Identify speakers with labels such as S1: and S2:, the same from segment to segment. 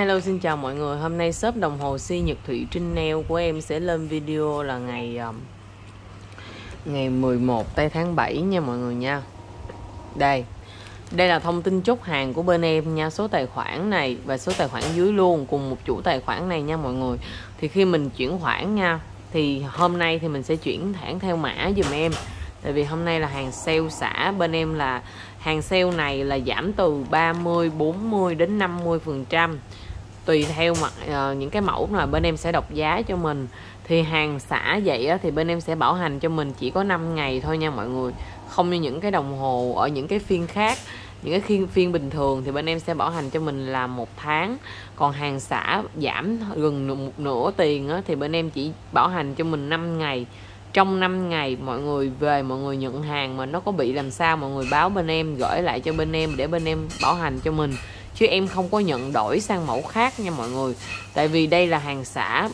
S1: Hello xin chào mọi người. Hôm nay shop đồng hồ si Nhật Thủy Trinh Nail của em sẽ lên video là ngày um, Ngày 11 tây tháng 7 nha mọi người nha. Đây. Đây là thông tin chốt hàng của bên em nha Số tài khoản này và số tài khoản dưới luôn Cùng một chủ tài khoản này nha mọi người. Thì khi mình chuyển khoản nha Thì hôm nay thì mình sẽ chuyển thẳng theo mã dùm em. Tại vì hôm nay là hàng sale xả Bên em là hàng sale này là giảm từ 30, 40 đến 50 phần trăm tùy theo mặt uh, những cái mẫu mà bên em sẽ đọc giá cho mình. Thì hàng xả vậy á, thì bên em sẽ bảo hành cho mình chỉ có 5 ngày thôi nha mọi người. Không như những cái đồng hồ ở những cái phiên khác. Những cái phiên phiên bình thường thì bên em sẽ bảo hành cho mình là một tháng. Còn hàng xả giảm gần một nửa tiền á, thì bên em chỉ bảo hành cho mình 5 ngày. Trong 5 ngày mọi người về mọi người nhận hàng mà nó có bị làm sao mọi người báo bên em gửi lại cho bên em để bên em bảo hành cho mình chứ em không có nhận đổi sang mẫu khác nha mọi người. Tại vì đây là hàng xả,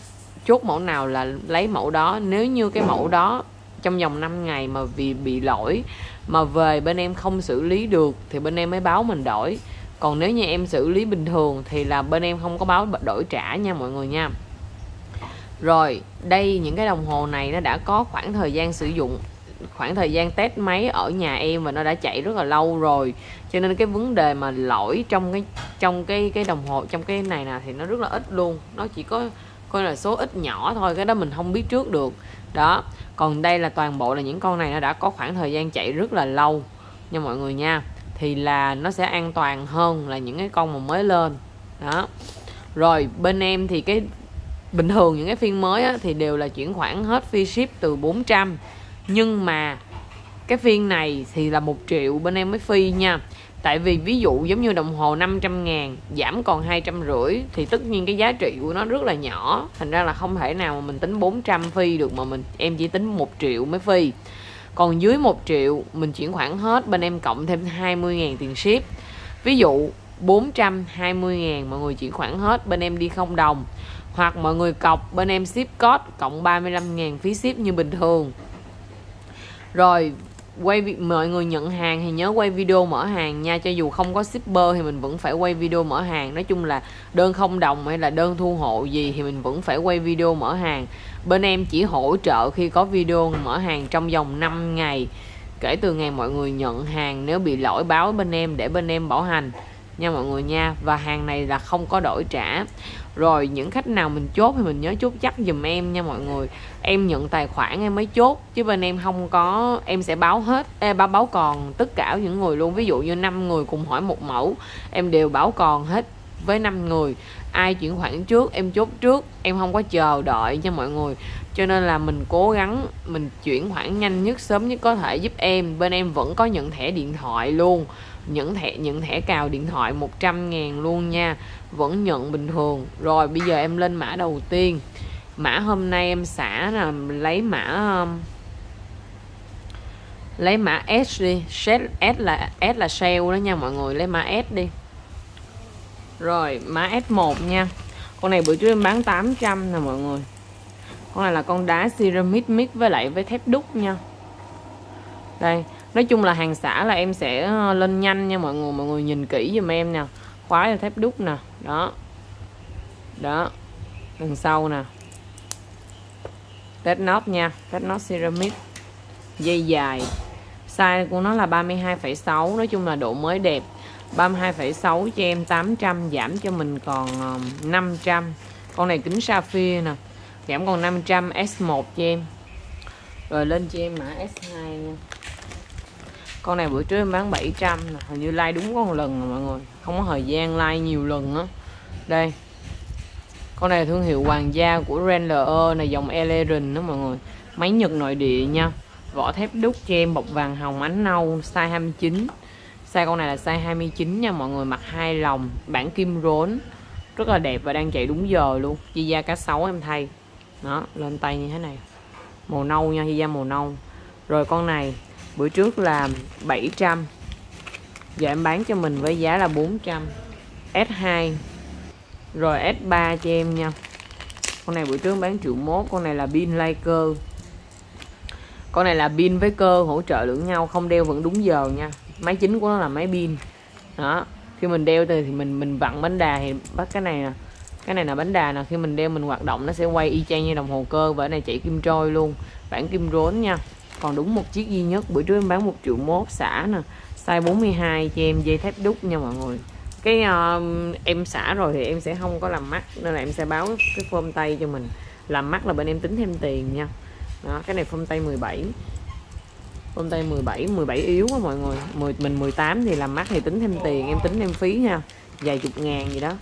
S1: chốt mẫu nào là lấy mẫu đó. Nếu như cái mẫu đó trong vòng 5 ngày mà vì bị lỗi mà về bên em không xử lý được thì bên em mới báo mình đổi. Còn nếu như em xử lý bình thường thì là bên em không có báo đổi trả nha mọi người nha. Rồi, đây những cái đồng hồ này nó đã có khoảng thời gian sử dụng, khoảng thời gian test máy ở nhà em và nó đã chạy rất là lâu rồi cho nên cái vấn đề mà lỗi trong cái trong cái cái đồng hồ trong cái này nè thì nó rất là ít luôn. Nó chỉ có coi là số ít nhỏ thôi cái đó mình không biết trước được. Đó còn đây là toàn bộ là những con này nó đã có khoảng thời gian chạy rất là lâu nha mọi người nha. Thì là nó sẽ an toàn hơn là những cái con mà mới lên. Đó. Rồi bên em thì cái bình thường những cái phiên mới á, thì đều là chuyển khoản hết free ship từ 400 nhưng mà cái phiên này thì là một triệu bên em mới phi nha tại vì ví dụ giống như đồng hồ 500 ngàn, giảm còn hai trăm rưỡi, thì tất nhiên cái giá trị của nó rất là nhỏ. Thành ra là không thể nào mà mình tính 400 phi được mà mình, em chỉ tính một triệu mới phi. Còn dưới một triệu, mình chuyển khoản hết, bên em cộng thêm 20 ngàn tiền ship. Ví dụ 420 ngàn mọi người chuyển khoản hết, bên em đi không đồng. Hoặc mọi người cọc, bên em ship code, cộng 35 ngàn phí ship như bình thường. Rồi quay mọi người nhận hàng thì nhớ quay video mở hàng nha, cho dù không có shipper thì mình vẫn phải quay video mở hàng. Nói chung là đơn không đồng hay là đơn thu hộ gì thì mình vẫn phải quay video mở hàng. Bên em chỉ hỗ trợ khi có video mở hàng trong vòng 5 ngày, kể từ ngày mọi người nhận hàng, nếu bị lỗi báo bên em để bên em bảo hành. Nha mọi người nha, và hàng này là không có đổi trả rồi, những khách nào mình chốt thì mình nhớ chốt chắc dùm em nha mọi người. Em nhận tài khoản em mới chốt, chứ bên em không có, em sẽ báo hết em báo báo còn tất cả những người luôn. Ví dụ như năm người cùng hỏi một mẫu, em đều báo còn hết với 5 người. Ai chuyển khoản trước, em chốt trước. Em không có chờ đợi nha mọi người. Cho nên là mình cố gắng, mình chuyển khoản nhanh nhất, sớm nhất có thể giúp em. Bên em vẫn có nhận thẻ điện thoại luôn những thẻ những thẻ cào điện thoại 100 ngàn luôn nha. Vẫn nhận bình thường. Rồi bây giờ em lên mã đầu tiên. Mã hôm nay em xả là lấy mã um, lấy mã S đi. S, S là S là sale đó nha mọi người. Lấy mã S đi. Rồi mã S1 nha. Con này bữa trước em bán 800 nè mọi người. Con này là con đá ceramic mix với lại với thép đúc nha. Đây nói chung là hàng xả là em sẽ ờ, lên nhanh nha mọi người mọi người nhìn kỹ giùm em nè. Khóa là thép đúc nè đó. Đó đằng sau nè. Test nốt nha test nốt ceramic. Dây dài. Size của nó là 32,6 nói chung là độ mới đẹp. 32,6 cho em 800 giảm cho mình còn ờ, 500 con này kính sapphire nè giảm còn 500 S1 cho em. Rồi lên cho em mã S2 nha con này bữa trước em bán 700 nè, hình như like đúng có một lần rồi mọi người. Không có thời gian like nhiều lần á. Đây. Con này là thương hiệu hoàng gia của Ren này, dòng elerin đó mọi người. Máy nhật nội địa nha. Vỏ thép đúc cho em bọc vàng hồng ánh nâu, size 29 size con này là size 29 nha mọi người, mặc hai lòng bản kim rốn. Rất là đẹp và đang chạy đúng giờ luôn. Chi da cá sấu em thay. Đó, lên tay như thế này. Màu nâu nha chi da màu nâu. Rồi con này bữa trước là 700 giờ em bán cho mình với giá là 400 S2 rồi S3 cho em nha. Con này bữa trước bán triệu mốt, con này là pin lay cơ con này là pin với cơ hỗ trợ lẫn nhau, không đeo vẫn đúng giờ nha. Máy chính của nó là máy pin. Đó, khi mình đeo thì mình mình vặn bánh đà thì bắt cái này nè. Cái này là bánh đà nè, khi mình đeo mình hoạt động nó sẽ quay y chang như đồng hồ cơ và cái này chạy kim trôi luôn, bản kim rốn nha còn đúng một chiếc duy nhất. Bữa trước em bán một triệu mốt xả nè. Size 42 cho em dây thép đúc nha mọi người. Cái uh, em xả rồi thì em sẽ không có làm mắt nên là em sẽ báo cái phơm tay cho mình. Làm mắt là bên em tính thêm tiền nha. Đó cái này phơm tay 17 phơm tay 17 17 yếu quá mọi người. 10, mình 18 thì làm mắt thì tính thêm tiền em tính thêm phí nha. Vài chục ngàn gì đó.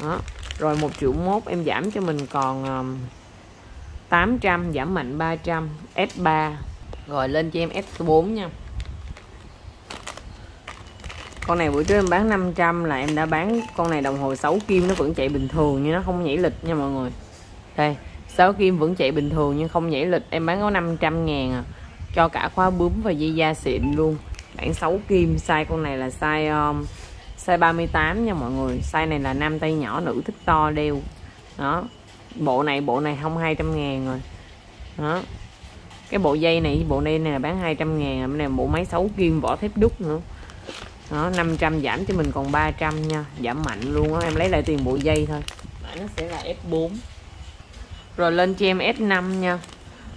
S1: Đó rồi một triệu mốt em giảm cho mình còn um, 800 giảm mạnh 300 S3 rồi lên cho em S4 nha. Con này buổi trước em bán 500 là em đã bán con này đồng hồ 6 kim nó vẫn chạy bình thường nhưng nó không nhảy lịch nha mọi người. Đây 6 kim vẫn chạy bình thường nhưng không nhảy lịch. Em bán có 500 ngàn à. Cho cả khóa bướm và dây da xịn luôn. Bản 6 kim size con này là size um, size 38 nha mọi người. Size này là nam tay nhỏ nữ thích to đeo. Đó bộ này bộ này không 200 ngàn rồi. Đó cái bộ dây này, bộ này này là bán 200 ngàn cái này bộ máy xấu kim vỏ thép đúc nữa. Đó 500 giảm cho mình còn 300 nha, giảm mạnh luôn á, em lấy lại tiền bộ dây thôi. Nó sẽ là F4 rồi lên cho em S5 nha.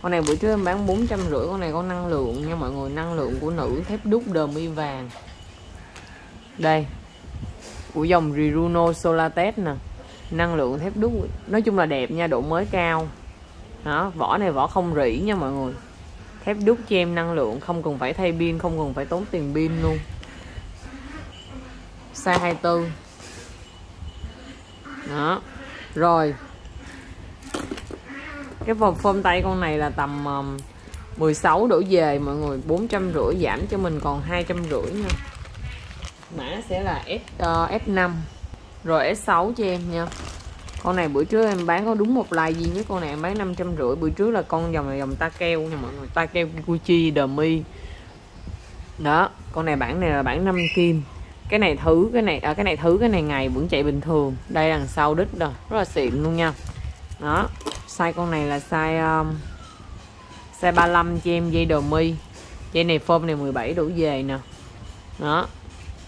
S1: Con này buổi trước em bán 450 con này có năng lượng nha mọi người, năng lượng của nữ thép đúc đờ mi vàng. Đây, của dòng Riruno Solatet nè. Năng lượng thép đúc, nói chung là đẹp nha, độ mới cao đó vỏ này vỏ không rỉ nha mọi người. Thép đúc cho em năng lượng không cần phải thay pin không cần phải tốn tiền pin luôn. Size 24 đó. Rồi. Cái vòng phơm tay con này là tầm um, 16 đổ về mọi người 450 giảm cho mình còn 250 nha. Mã sẽ là S, uh, S5 rồi S6 cho em nha con này bữa trước em bán có đúng một like duy nhất con này em bán 550 bữa trước là con dòng này dòng ta keo nha mọi người. Ta keo Gucci Demi đó con này bản này là bản năm kim. Cái này thứ cái này à, cái này thứ cái này ngày vẫn chạy bình thường. Đây đằng sau đít rồi rất là xịn luôn nha. Đó size con này là size um, size 35 cho em dây đồ mi dây này form này 17 đủ về nè. Đó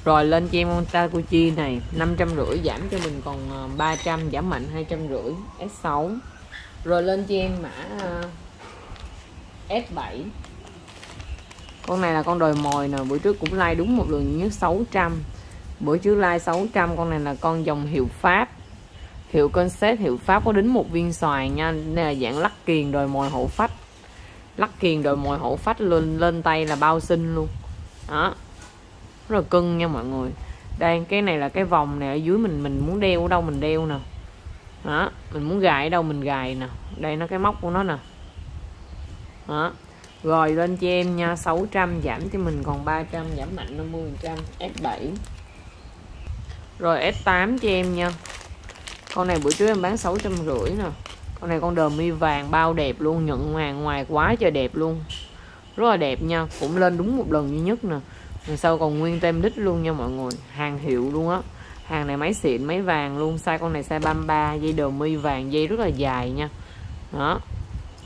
S1: rồi lên cho em con này 550 giảm cho mình còn ờ, 300 giảm mạnh 250 S6 rồi lên cho em mã ờ, S7 con này là con đồi mồi nè, bữa trước cũng like đúng một lượng nhất 600 bữa trước like 600 con này là con dòng hiệu Pháp. Hiệu concept, hiệu Pháp có đính một viên xoài nha, nên là dạng lắc kiền đồi mồi hậu phách. Lắc kiền đồi mồi hậu phách lên lên tay là bao sinh luôn. Đó rất là cưng nha mọi người. Đây, cái này là cái vòng này ở dưới mình mình muốn đeo ở đâu mình đeo nè. Đó, mình muốn gài ở đâu mình gài nè. Đây nó cái móc của nó nè. Đó, rồi lên cho em nha 600 giảm cho mình, còn 300 giảm mạnh 50% S7 rồi S8 cho em nha. Con này bữa trước em bán 650 nè. Con này con đờ mi vàng, bao đẹp luôn, nhận hoàng ngoài quá trời đẹp luôn. Rất là đẹp nha, cũng lên đúng một lần duy nhất nè rồi sau còn nguyên tem đít luôn nha mọi người. Hàng hiệu luôn á. Hàng này máy xịn máy vàng luôn. Size con này size 33 dây đồ mi vàng dây rất là dài nha. Đó.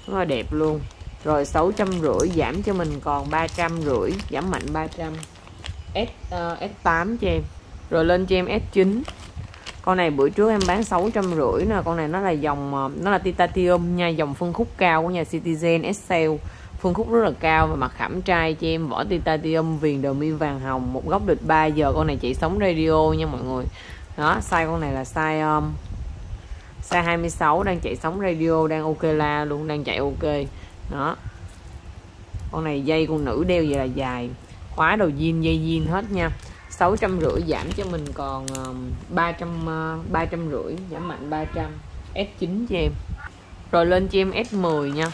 S1: Rất là đẹp luôn. Rồi 650 giảm cho mình còn 350 giảm mạnh 300 S ờ, uh, S8 cho em. Rồi lên cho em S9 con này bữa trước em bán 650 nè. Con này nó là dòng ờ, nó là titanium nha dòng phân khúc cao của nhà Citizen Excel phân khúc rất là cao và mặt khảm trai cho em vỏ titanium viền đầu mi vàng hồng một góc địch 3 giờ. Con này chỉ sống radio nha mọi người. Đó size con này là size um, size 26 đang chạy sóng radio đang ok la luôn đang chạy ok. Đó. Con này dây con nữ đeo vậy là dài. Khóa đầu jean dây jean hết nha. sáu trăm rưỡi giảm cho mình còn um, 300 uh, 300 rưỡi giảm mạnh 300 S9 cho em. Rồi lên cho em S10 nha.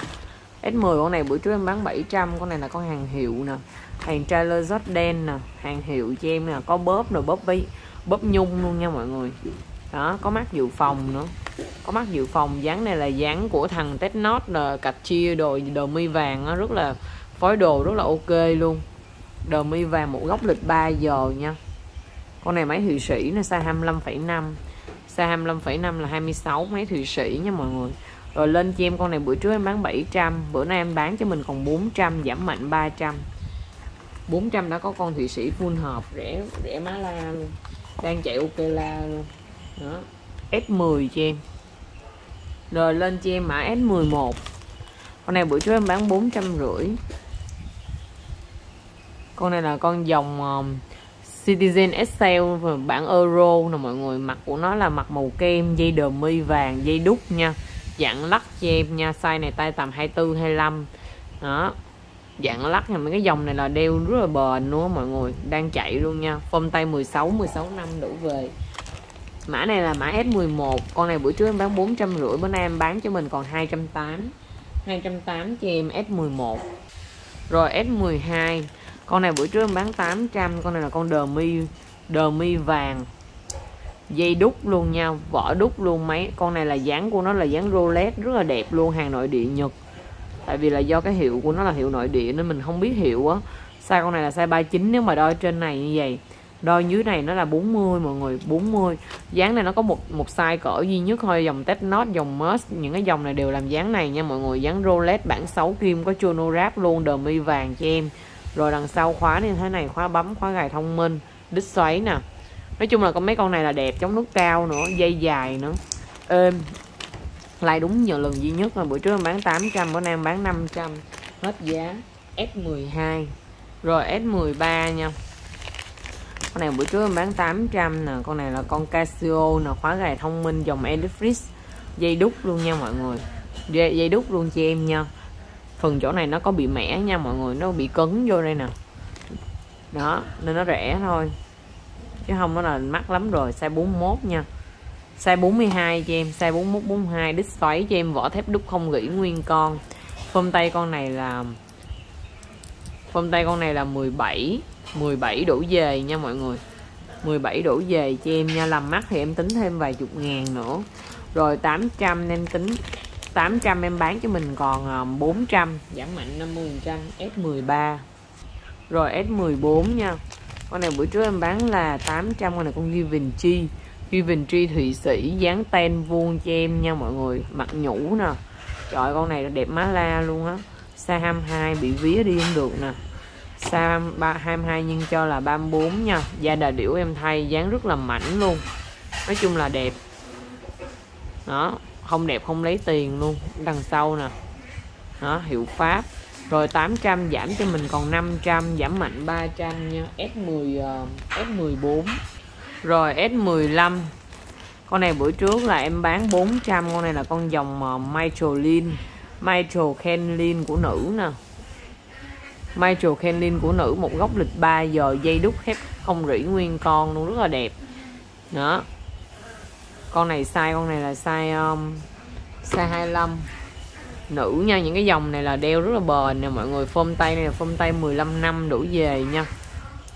S1: S10 con này bữa trước em bán 700 con này là con hàng hiệu nè. Hàng trailer Jordan nè hàng hiệu cho em nè. Có bóp rồi bóp với bóp nhung luôn nha mọi người. Đó có mắt dự phòng nữa. Có mắt dự phòng dáng này là dáng của thằng Technot là cạch chia đồ đồ mi vàng đó, rất là phối đồ rất là ok luôn. Đồ mi vàng một góc lịch 3 giờ nha. Con này máy thụy sĩ nó size 25,5 size 25,5 là 26 máy thụy sĩ nha mọi người rồi lên cho em con này bữa trước em bán 700 bữa nay em bán cho mình còn 400 giảm mạnh 300 400 đã có con thụy sĩ full hợp rẻ rẻ má la luôn. Đang chạy ok la luôn. Đó. S10 cho em. Rồi lên cho em mã S11 con này bữa trước em bán bốn trăm rưỡi. Con này là con dòng um, Citizen Excel bản Euro nè mọi người. Mặt của nó là mặt màu kem dây đờ mi vàng dây đúc nha dạng lắc cho em nha, size này tay tầm 24 25 đó. Dạng lắc nha, mấy cái dòng này là đeo rất là bền luôn mọi người. Đang chạy luôn nha. Phong tay 16 16 năm đủ về. Mã này là mã S11 con này buổi trước em bán 450 bữa nay em bán cho mình còn 280 280 cho em S11 rồi S12 con này buổi trước em bán 800 con này là con đờ mi đờ mi vàng dây đúc luôn nha, vỏ đúc luôn mấy. Con này là dáng của nó là dáng Rolex, rất là đẹp luôn, hàng nội địa Nhật. Tại vì là do cái hiệu của nó là hiệu nội địa nên mình không biết hiệu á. Size con này là size 39 nếu mà đo trên này như vậy. Đo dưới này nó là 40 mọi người 40 dáng này nó có một một size cỡ duy nhất thôi, dòng Technot, dòng Merce, những cái dòng này đều làm dáng này nha mọi người. Dáng Rolex bản 6 kim có chronograph luôn, đờ mi vàng cho em. Rồi đằng sau khóa như thế này, khóa bấm, khóa gài thông minh. Đít xoáy nè nói chung là con mấy con này là đẹp chống nước cao nữa dây dài nữa. Êm like đúng nhiều lần duy nhất là buổi trước em bán 800 bữa nay em bán 500 hết giá S12 rồi S13 nha. Con này bữa trước em bán 800 nè con này là con Casio nè khóa gài thông minh dòng Elifris dây đúc luôn nha mọi người. Dây, dây đúc luôn cho em nha. Phần chỗ này nó có bị mẻ nha mọi người nó bị cứng vô đây nè. Đó nên nó rẻ thôi chứ không có là mắc lắm rồi, size 41 nha. Size 42 cho em, size 41 42 đít xoáy cho em, vỏ thép đúc không gỉ nguyên con. Phơm tay con này là, phơm tay con này là 17 17 đổ về nha mọi người. 17 đổ về cho em nha, làm mắt thì em tính thêm vài chục ngàn nữa. Rồi 800 em tính 800 em bán cho mình còn à, 400 giảm mạnh 50% S13 rồi S14 nha con này bữa trước em bán là 800 con này con Givenchy Givenchy Thụy Sĩ dáng ten vuông cho em nha mọi người. Mặt nhũ nè. Trời, con này đẹp má la luôn á. Size 22 bị vía đi không được nè. Size 22 nhưng cho là 34 nha. Da đà điểu em thay, dáng rất là mảnh luôn. Nói chung là đẹp. Đó, không đẹp không lấy tiền luôn. Đằng sau nè. Đó, hiệu pháp rồi 800 giảm cho mình còn 500 giảm mạnh 300 nha. S10 uh, S14 rồi S15 con này bữa trước là em bán 400 con này là con dòng ờ, uh, Microlin Micro của nữ nè. Micro của nữ một góc lịch 3 giờ dây đúc thép không rỉ nguyên con luôn rất là đẹp. Đó. Con này size con này là size um, size 25 nữ nha, những cái dòng này là đeo rất là bền nè, mọi người phôm tay này là phôm tay 15 năm đủ về nha.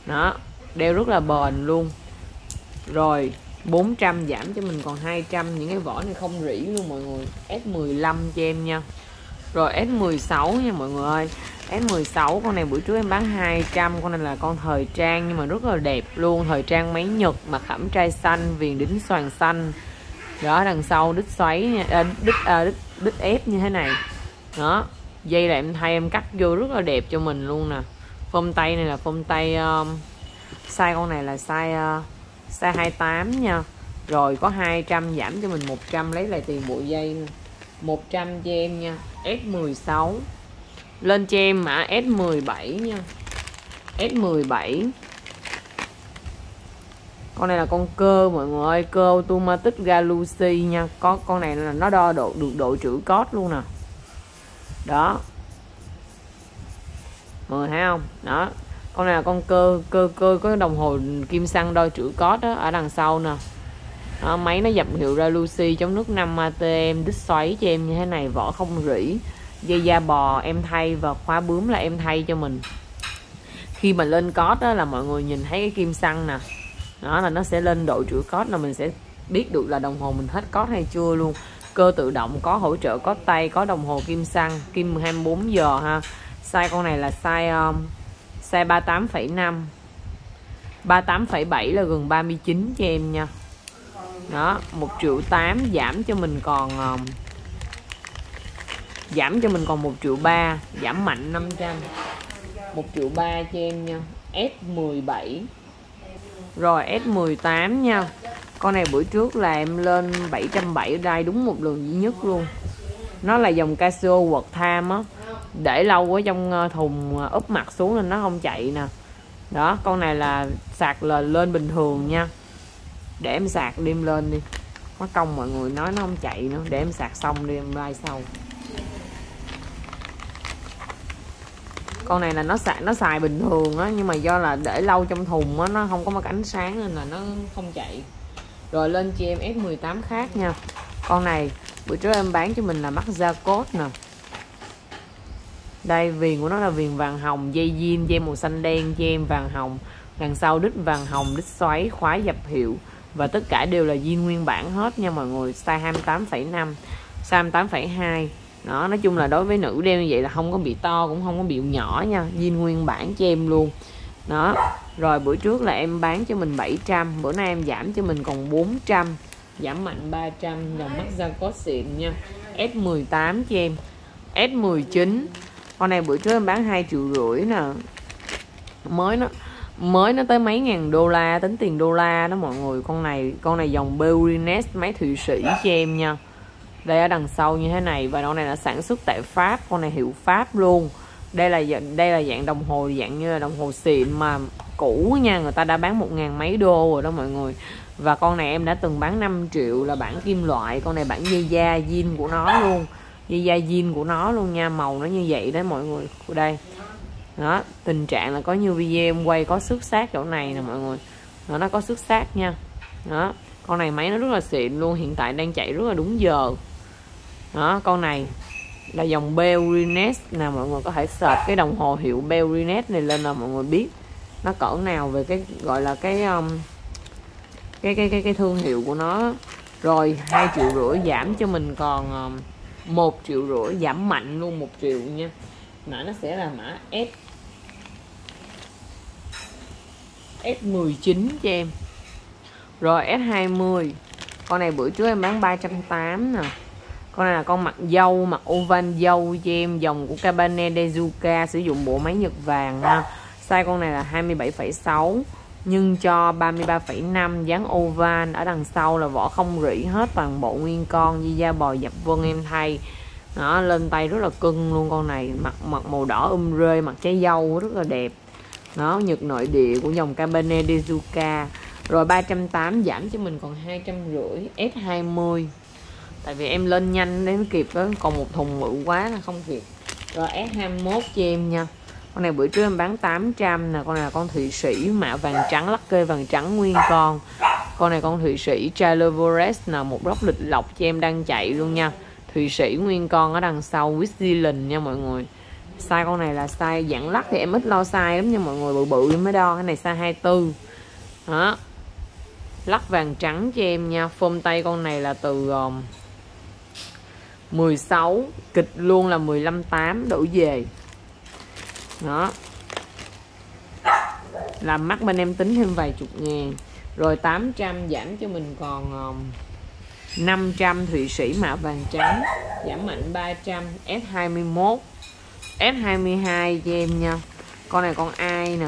S1: Đó, đeo rất là bền luôn. Rồi 400 giảm cho mình còn 200 những cái vỏ này không rỉ luôn mọi người. S15 cho em nha. Rồi S16 nha mọi người ơi. S16 con này buổi trước em bán 200 con này là con thời trang nhưng mà rất là đẹp luôn. Thời trang máy nhật mặt khảm trai xanh, viền đính xoàn xanh đó đằng sau đít xoáy nha à, đít, à, đít đít ép như thế này. Đó dây là em thay em cắt vô rất là đẹp cho mình luôn nè. Phông tay này là phông tay um, size con này là size uh, size 28 nha. Rồi có 200 giảm cho mình 100 lấy lại tiền bộ dây nè. 100 cho em nha S16 lên cho em mã S17 nha. S17 con này là con cơ mọi người ơi. Cơ automatic Galusi nha. Có con này là nó đo độ được độ chữ code luôn nè. Đó. Mọi người thấy không? Đó. Con này là con cơ cơ cơ có đồng hồ kim xăng đo chữ code đó ở đằng sau nè. Đó, máy nó dập hiệu ra Lucy chống nước 5 ATM đít xoáy cho em như thế này vỏ không rỉ. Dây da bò em thay và khóa bướm là em thay cho mình. Khi mà lên cót đó là mọi người nhìn thấy cái kim xăng nè đó là nó sẽ lên độ chữ code là mình sẽ biết được là đồng hồ mình hết code hay chưa luôn. Cơ tự động có hỗ trợ có tay có đồng hồ kim xăng kim 24 giờ ha. Size con này là size um, size 38,5 38,7 là gần 39 cho em nha. Đó 1 triệu 8 giảm cho mình còn um, giảm cho mình còn 1 triệu 3 giảm mạnh 500 1 triệu 3 cho em nha. S17 rồi S18 nha. Con này bữa trước là em lên 770 đai đúng một lần duy nhất luôn. Nó là dòng Casio quật tham á. Để lâu ở trong ờ, thùng ờ, úp mặt xuống nên nó không chạy nè. Đó, con này là sạc là lên bình thường nha. Để em sạc đêm lên đi. Mất công mọi người nói nó không chạy nữa. Để em sạc xong đi, em like sau. Con này là nó sạc nó xài bình thường á nhưng mà do là để lâu trong thùng á nó không có mặt ánh sáng nên là nó không chạy. Rồi lên cho em F18 khác nha. Con này bữa trước em bán cho mình là mắt da cốt nè. Đây viền của nó là viền vàng hồng dây diêm dây màu xanh đen cho em vàng hồng. Đằng sau đít vàng hồng đít xoáy khóa dập hiệu. Và tất cả đều là diêm nguyên bản hết nha mọi người size 28,5 size 28,2 đó, nói chung là đối với nữ đeo như vậy là không có bị to, cũng không có bị nhỏ nha. Zin nguyên bản cho em luôn. Đó, rồi bữa trước là em bán cho mình 700 bữa nay em giảm cho mình còn 400 giảm mạnh 300 dòng mắt da có xịn nha. S18 cho em. S19 con này bữa trước em bán hai triệu rưỡi nè. Mới nó mới nó tới mấy ngàn đô la, tính tiền đô la đó mọi người. Con này con này dòng Beurines máy thụy sĩ cho em nha đây ở đằng sau như thế này. Và con này là sản xuất tại Pháp. Con này hiệu Pháp luôn. Đây là đây là dạng đồng hồ dạng như là đồng hồ xịn mà cũ nha. Người ta đã bán một ngàn mấy đô rồi đó mọi người. Và con này em đã từng bán 5 triệu là bản kim loại. Con này bản dây da zin của nó luôn. Dây da zin của nó luôn nha. Màu nó như vậy đấy mọi người. Đây. Đó tình trạng là có như video em quay có xước sát chỗ này nè mọi người. Đó, nó có xước sát nha. Đó con này máy nó rất là xịn luôn. Hiện tại đang chạy rất là đúng giờ đó con này là dòng Bellrines nào mọi người có thể search cái đồng hồ hiệu Bellrines này lên là mọi người biết nó cỡ nào về cái gọi là cái um, cái cái cái cái thương hiệu của nó. Rồi hai triệu rưỡi giảm cho mình còn um, một triệu rưỡi giảm mạnh luôn một triệu nha. Mã nó sẽ là mã S. S19 cho em. Rồi S20 con này bữa trước em bán 380 nè con này là con mặt dâu mặt oval dâu cho em dòng của Cabernet Dezuka sử dụng bộ máy nhật vàng ha. Size con này là 27,6 nhưng cho 33,5 dáng oval ở đằng sau là vỏ không rỉ hết toàn bộ nguyên con di da bò dập vân em thay. Nó lên tay rất là cưng luôn con này mặt mặt màu đỏ um rê mặt trái dâu rất là đẹp. Nó nhật nội địa của dòng Cabernet Dezuka rồi 380 giảm cho mình còn 250 S20 tại vì em lên nhanh đến kịp đó còn một thùng bự quá là không kịp. Rồi S21 cho em nha. Con này bữa trước em bán 800 nè con này là con thụy sĩ mạ vàng trắng lắc kê vàng trắng nguyên con. Con này con thụy sĩ Charles là một góc lịch lọc cho em đang chạy luôn nha. Thụy sĩ nguyên con ở đằng sau with Zealand nha mọi người. Size con này là size dạng lắc thì em ít lo size lắm nha mọi người bự bự mới đo cái này size 24 đó. Lắc vàng trắng cho em nha. Phôm tay con này là từ um, 16 kịch luôn là 15 8 đổ về. Đó. Làm mắt bên em tính thêm vài chục ngàn. Rồi 800 giảm cho mình còn 500 Thụy Sĩ mạ vàng trắng, giảm mạnh 300 S21 S22 cho em nha. Con này con ai nè?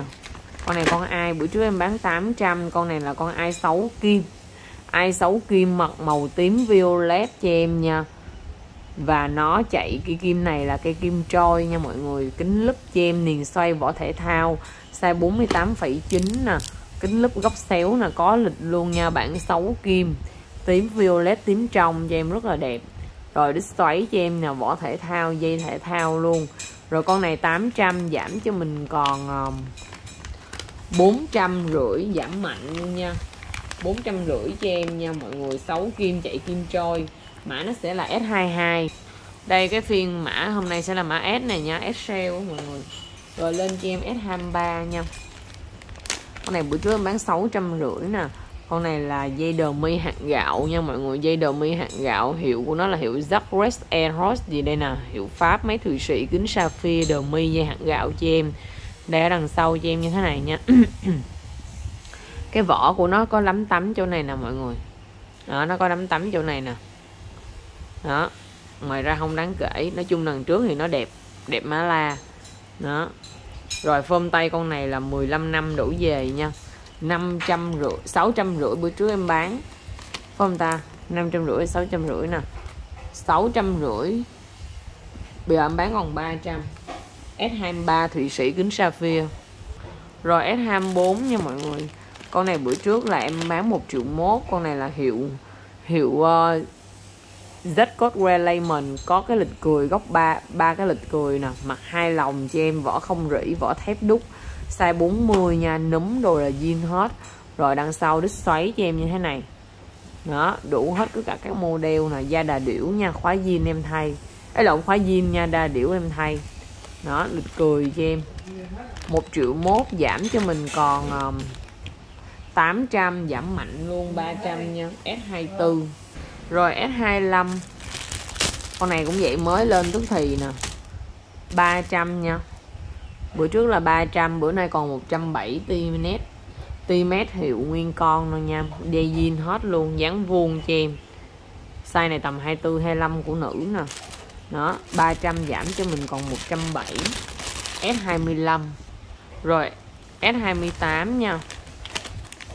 S1: Con này con ai? Bữa trước em bán 800 con này là con ai 6 kim. Ai 6 kim mặt màu tím violet cho em nha và nó chạy cái kim này là cây kim trôi nha mọi người. Kính lúp cho em niền xoay vỏ thể thao. Size 48,9 nè. Kính lúp góc xéo nè có lịch luôn nha bản 6 kim. Tím violet tím trong cho em rất là đẹp. Rồi đít xoáy cho em nè vỏ thể thao dây thể thao luôn. Rồi con này 800 giảm cho mình còn um, bốn trăm rưỡi giảm mạnh luôn nha. 400 rưỡi cho em nha mọi người. 6 kim chạy kim trôi mã nó sẽ là S22 đây cái phiên mã hôm nay sẽ là mã S này nha S sale mọi người. Rồi lên cho em S23 nha. Con này bữa trước em bán 600 rưỡi nè. Con này là dây đờ mi hạt gạo nha mọi người. Dây đờ mi hạt gạo hiệu của nó là hiệu Jacques Air Horse gì đây nè. Hiệu Pháp mấy thụy sĩ kính sapphire đờ mi dây hạt gạo cho em. Đây ở đằng sau cho em như thế này nha. Cái vỏ của nó có lắm tắm chỗ này nè mọi người. Đó, nó có lắm tắm chỗ này nè đó. Ngoài ra không đáng kể nói chung lần trước thì nó đẹp đẹp má la. Đó. Rồi phơm tay con này là 15 năm đủ về nha. 500 rưỡi 600 rưỡi bữa trước em bán. Phải không ta 500 rưỡi 600 rưỡi nè. 600 rưỡi bây giờ em bán còn 300 S23 Thụy Sĩ kính sapphire rồi S24 nha mọi người. Con này bữa trước là em bán 1 triệu mốt con này là hiệu hiệu uh, Z Code Red có cái lịch cười góc ba ba cái lịch cười nè. Mặt hai lòng cho em vỏ không rỉ vỏ thép đúc. Size 40 nha núm đồ là jean hết. Rồi đằng sau đít xoáy cho em như thế này. Đó đủ hết tất cả các model nè. Da đà điểu nha khóa jean em thay. Ấy lộn khóa jean nha đà điểu em thay. Đó lịch cười cho em. Một triệu mốt giảm cho mình còn um, 800 giảm mạnh luôn 300 nha. S24 rồi S25 con này cũng vậy, mới lên tức thì nè. 300 nha. Bữa trước là 300 bữa nay còn 170 TM TM hiệu nguyên con luôn nha. Dây jean hết luôn dáng vuông cho em. Size này tầm 24 25 của nữ nè. Đó 300 giảm cho mình còn 170 S25 rồi S28 nha.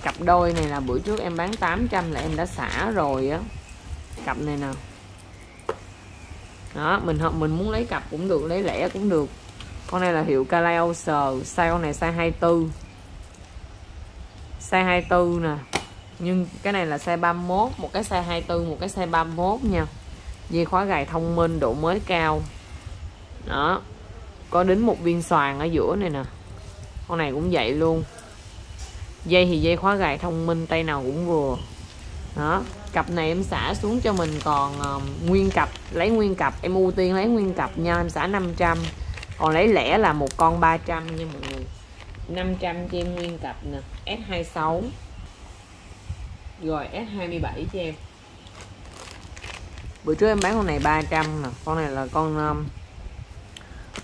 S1: Cặp đôi này là bữa trước em bán 800 là em đã xả rồi á cặp này nè. Đó, mình mình muốn lấy cặp cũng được, lấy lẻ cũng được. Con này là hiệu Calais sờ size con này size 24 size 24 nè. Nhưng cái này là size 31 một cái size 24 một cái size 31 nha. Dây khóa gài thông minh, độ mới cao. Đó, có đến một viên xoàn ở giữa này nè. Con này cũng vậy luôn. Dây thì dây khóa gài thông minh, tay nào cũng vừa. Đó cặp này em xả xuống cho mình còn uh, nguyên cặp lấy nguyên cặp em ưu tiên lấy nguyên cặp nha em xả 500 còn lấy lẻ là một con 300 nha mọi người. 500 cho em nguyên cặp nè S26 rồi S27 cho em. Bữa trước em bán con này 300 nè con này là con um,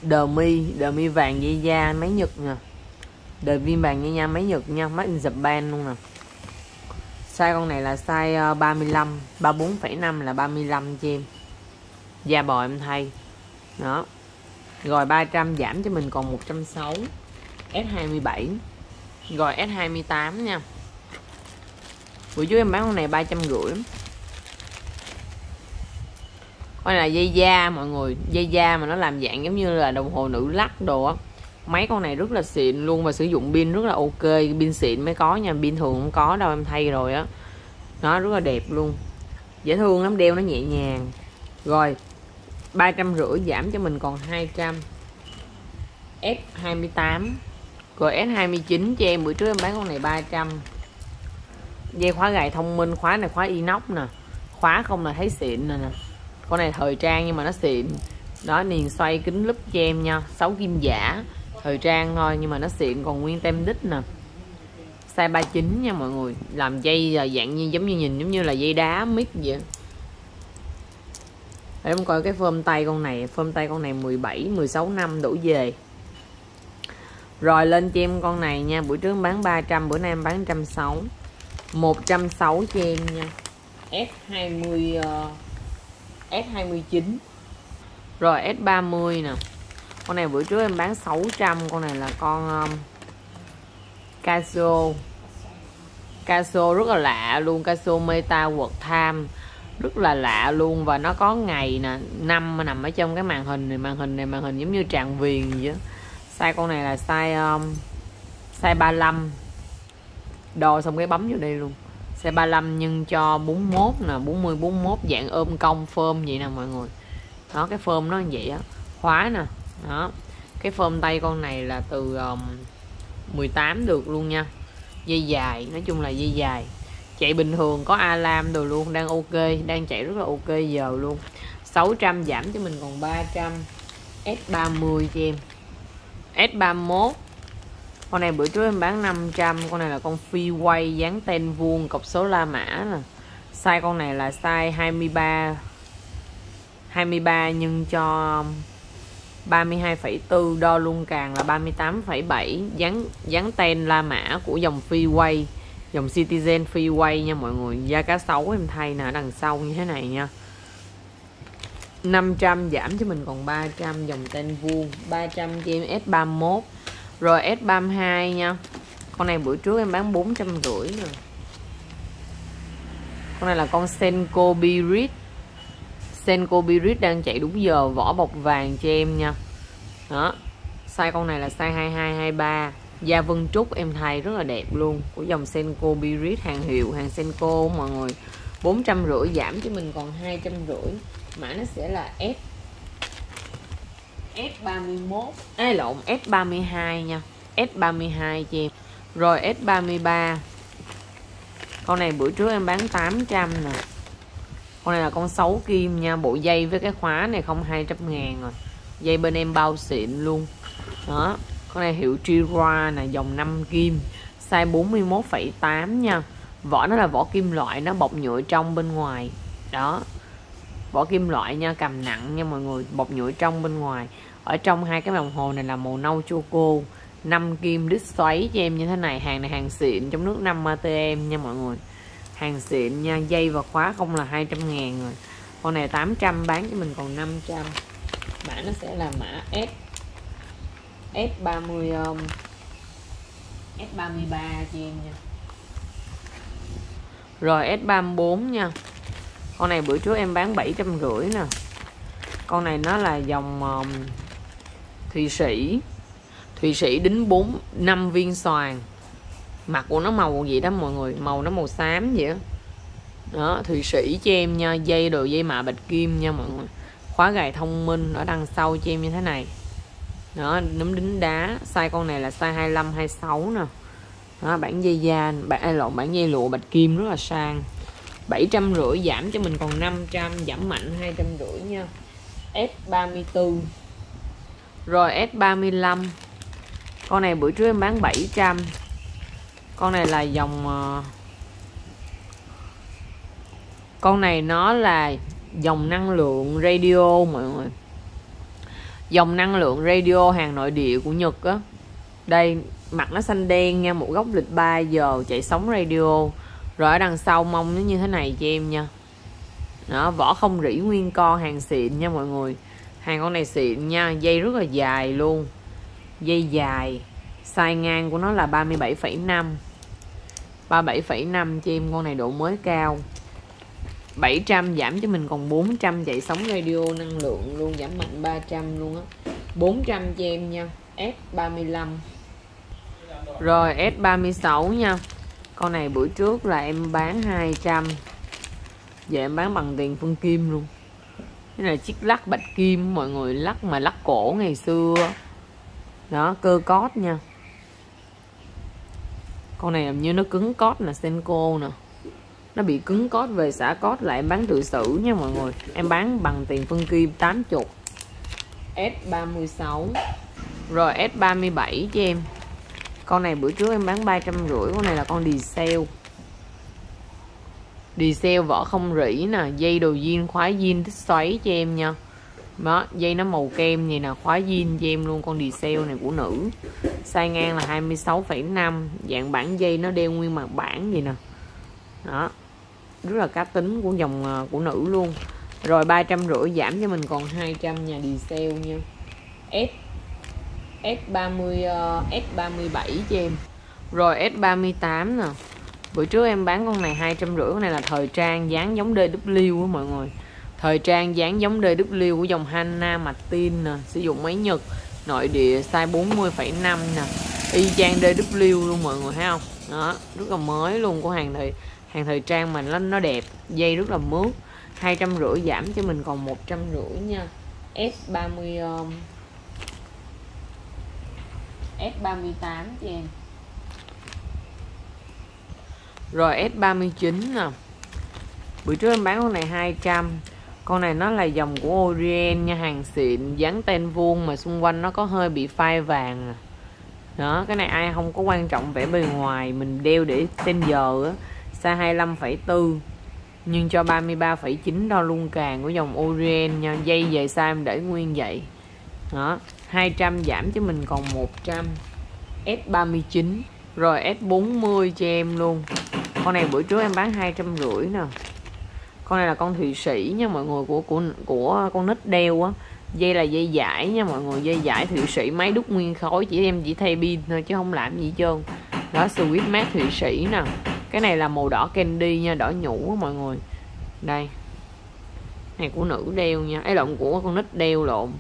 S1: đờ mi đờ mi vàng dây da máy nhật nè. Đờ viên vàng dây da máy nhật nha máy in Japan luôn nè size con này là size ờ, 35 34,5 là 35 cho em da bò em thay. Đó. Rồi 300 giảm cho mình còn 160 S27 rồi S28 nha. Bữa trước em bán con này 350 con này là dây da mọi người. Dây da mà nó làm dạng giống như là đồng hồ nữ lắc đồ á mấy con này rất là xịn luôn và sử dụng pin rất là ok. Pin xịn mới có nha, pin thường không có đâu, em thay rồi á. Nó rất là đẹp luôn. Dễ thương lắm, đeo nó nhẹ nhàng. Rồi, ba trăm rưỡi giảm cho mình còn 200 S28 rồi S29 cho em, bữa trước em bán con này 300 dây khóa gài thông minh, khóa này khóa inox nè. Khóa không là thấy xịn nè nè. Con này thời trang nhưng mà nó xịn. Đó niền xoay kính lúp cho em nha. 6 kim giả thời trang thôi nhưng mà nó xịn. Còn nguyên tem đích nè. Size 39 nha mọi người. Làm dây à, dạng như giống như nhìn giống như là dây đá mít vậy. Để em coi cái phơm tay con này. Phơm tay con này 17 16 năm đổ về. Rồi lên cho em con này nha. Buổi trước bán 300 bữa nay em bán 160 160 cho em nha. S20 uh, S29 rồi S30 nè con này bữa trước em bán 600 con này là con um, Casio. Casio rất là lạ luôn Casio Meta World Time. Rất là lạ luôn và nó có ngày nè năm mà nằm ở trong cái màn hình này màn hình này màn hình giống như tràn viền vậy đó. size con này là size um, size 35 đo xong cái bấm vô đây luôn. Size 35 nhưng cho 41 nè 40 41 dạng ôm cong phơm vậy nè mọi người. Đó cái phơm nó như vậy á. Khóa nè đó. Cái phơm tay con này là từ um, 18 được luôn nha. Dây dài nói chung là dây dài. Chạy bình thường có alarm đồ luôn đang ok đang chạy rất là ok giờ luôn. 600 giảm cho mình còn 300 S30 cho em. S31 con này bữa trước em bán 500 con này là con phi quay dán tên vuông cọc số La Mã nè. Size con này là size 23 23 nhưng cho 32,4 đo luôn càng là 38,7 dán dán tên La Mã của dòng freeway dòng Citizen freeway nha mọi người. Da cá sấu em thay nè đằng sau như thế này nha. 500 giảm cho mình còn 300 dòng tên vuông 300 cho em S31 rồi S32 nha. Con này bữa trước em bán bốn trăm rưỡi nè. Con này là con Senko Birit Senko Birit đang chạy đúng giờ, vỏ bọc vàng cho em nha. Đó, size con này là size 2223 da vân trúc em thay rất là đẹp luôn. Của dòng Senko Birit hàng hiệu, hàng Senko mọi người. bốn trăm rưỡi, giảm cho mình còn hai trăm rưỡi. Mã nó sẽ là F. S31 Ê, lộn S32 nha. S32 cho em. Rồi S33 Con này bữa trước em bán 800 nè. Con này là con 6 kim nha. Bộ dây với cái khóa này không 200 ngàn rồi. Dây bên em bao xịn luôn. Đó Con này hiệu Chira nè Dòng 5 kim. Size 41,8 nha. Vỏ nó là vỏ kim loại Nó bọc nhựa trong bên ngoài. Đó vỏ kim loại nha cầm nặng nha mọi người bọc nhựa trong bên ngoài. Ở trong hai cái đồng hồ này là màu nâu choco. 5 kim đít xoáy cho em như thế này hàng này hàng xịn trong nước 5 ATM nha mọi người hàng xịn nha dây và khóa không là 200 ngàn rồi. Con này 800 bán cho mình còn 500 mã nó sẽ là mã S S30 um, S33 cho em nha. Rồi S34 nha. Con này bữa trước em bán bảy trăm rưỡi nè. Con này nó là dòng um, thụy sĩ. Thụy sĩ đính bốn năm viên xoàn mặt của nó màu gì đó mọi người màu nó màu xám vậy đó, đó thụy sĩ cho em nha dây đồ dây mạ bạch kim nha mọi người. Khóa gài thông minh ở đằng sau cho em như thế này. Đó núm đính đá size con này là size 25 26 nè. Đó, bản dây da bản à, lộn bản dây lụa bạch kim rất là sang. bảy trăm rưỡi giảm cho mình còn 500 giảm mạnh hai trăm rưỡi nha. S34 rồi S35 con này bữa trước em bán 700 con này là dòng ờ, con này nó là dòng năng lượng radio mọi người. Dòng năng lượng radio hàng nội địa của Nhật á. Đây mặt nó xanh đen nha một góc lịch 3 giờ chạy sóng radio. Rồi ở đằng sau mông nó như thế này cho em nha. Đó vỏ không rỉ nguyên con hàng xịn nha mọi người. Hàng con này xịn nha dây rất là dài luôn. Dây dài. Size ngang của nó là 37,5 37,5 cho em con này độ mới cao. 700 giảm cho mình còn 400 chạy sóng radio năng lượng luôn giảm mạnh 300 luôn á. 400 cho em nha S35 rồi S36 nha. Con này bữa trước là em bán 200 giờ em bán bằng tiền phân kim luôn. Cái này chiếc lắc bạch kim mọi người lắc mà lắc cổ ngày xưa. Đó cơ cót nha con này hình như nó cứng cót là senko nè. Nó bị cứng cót về xả cót lại em bán tự xử nha mọi người. Em bán bằng tiền phân kim 80 S36 rồi S37 cho em. Con này bữa trước em bán ba trăm rưỡi, con này là con đi sale đi sale vỏ không rỉ nè, dây đồ jean khóa jean thích xoáy cho em nha đó dây nó màu kem vậy nè khóa jean cho luôn con đi sale này của nữ. Size ngang là 26,5 dạng bản dây nó đeo nguyên mặt bản vậy nè. Đó rất là cá tính của dòng à, của nữ luôn. Rồi ba trăm rưỡi giảm cho mình còn 200 nhà đi sale nha. S S30 à, S37 cho em. Rồi S38 nè. Bữa trước em bán con này hai trăm rưỡi con này là thời trang dáng giống DW á mọi người thời trang dáng giống DW của dòng Hanna Martin nè sử dụng máy Nhật nội địa size 40,5 nè. Y chang DW luôn mọi người thấy không? Đó rất là mới luôn của hàng thời hàng thời trang mà nó nó đẹp dây rất là mướt. hai trăm rưỡi giảm cho mình còn một trăm rưỡi nha. S30 um, S38 cho em Rồi S39 nè. Bữa trước em bán con này 200 con này nó là dòng của Orient nha Hàng xịn dán tên vuông Mà xung quanh nó có hơi bị phai vàng à. đó cái này ai không có quan trọng vẻ bề ngoài mình đeo để tên giờ á. Size 25,4 nhưng cho 33,9 đo luôn càng của dòng Orient nha dây về size em để nguyên vậy. Đó 200 giảm cho mình còn 100 S39 rồi S40 cho em luôn. Con này bữa trước em bán hai trăm rưỡi nè con này là con thụy sĩ nha mọi người, của của của con nít đeo á. Dây là dây giải nha mọi người, dây giải thụy sĩ, máy đúc nguyên khối chỉ em chỉ thay pin thôi chứ không làm gì hết trơn. Đó sweet mát thụy sĩ nè. Cái này là màu đỏ candy nha, đỏ nhũ mọi người. Đây. Này của nữ đeo nha. Ấy lộn, của con nít đeo lộn.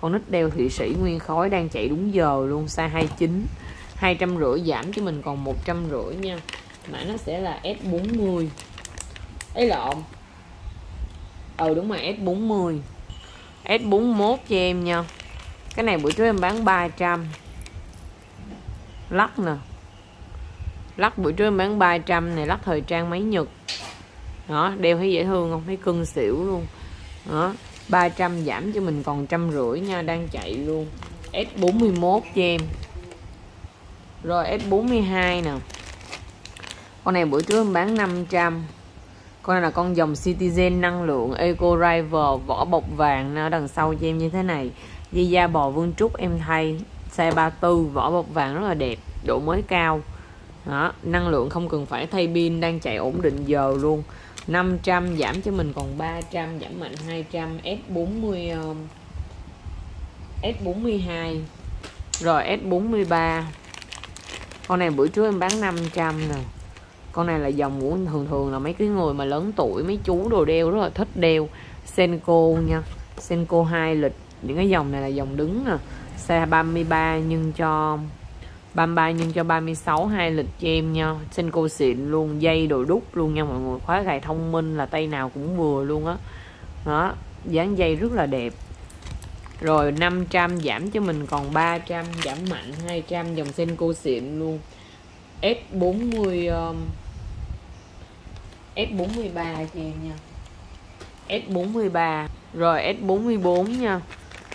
S1: Con nít đeo thụy sĩ nguyên khói đang chạy đúng giờ luôn size 29 hai trăm rưỡi giảm cho mình còn một trăm rưỡi nha. Mã nó sẽ là S40 ấy lộn ừ đúng rồi S40 S41 cho em nha. Cái này buổi trước em bán 300 lắc nè. Lắc buổi trước em bán 300 này, lắc thời trang máy nhật. Đó, đeo thấy dễ thương không? Thấy cưng xỉu luôn. Đó 300 giảm cho mình còn trăm rưỡi nha, đang chạy luôn. S41 cho em. Rồi S42 nè. Con này buổi trước em bán 500 con này là con dòng Citizen năng lượng Eco Rival vỏ bọc vàng nó đằng sau cho em như thế này. Di da bò vương trúc em thay size 34 vỏ bọc vàng rất là đẹp độ mới cao. Đó, năng lượng không cần phải thay pin đang chạy ổn định giờ luôn. 500 giảm cho mình còn 300 giảm mạnh 200 S40 um, S42 rồi S43 con này bữa trước em bán 500 rồi con này là dòng mũ thường thường là mấy cái người mà lớn tuổi mấy chú đồ đeo rất là thích đeo. Senko nha Senko 2 lịch những cái dòng này là dòng đứng nè. Xe 33 nhưng cho 33 nhân cho 36 hai lịch cho em nha. Senko xịn luôn dây đồ đúc luôn nha mọi người. Khóa gài thông minh là tay nào cũng vừa luôn á. Đó. đó dáng dây rất là đẹp. Rồi 500 giảm cho mình còn 300 giảm mạnh 200 dòng Senko xịn luôn. S40 um, S43 chị em nha. S43 rồi S44 nha.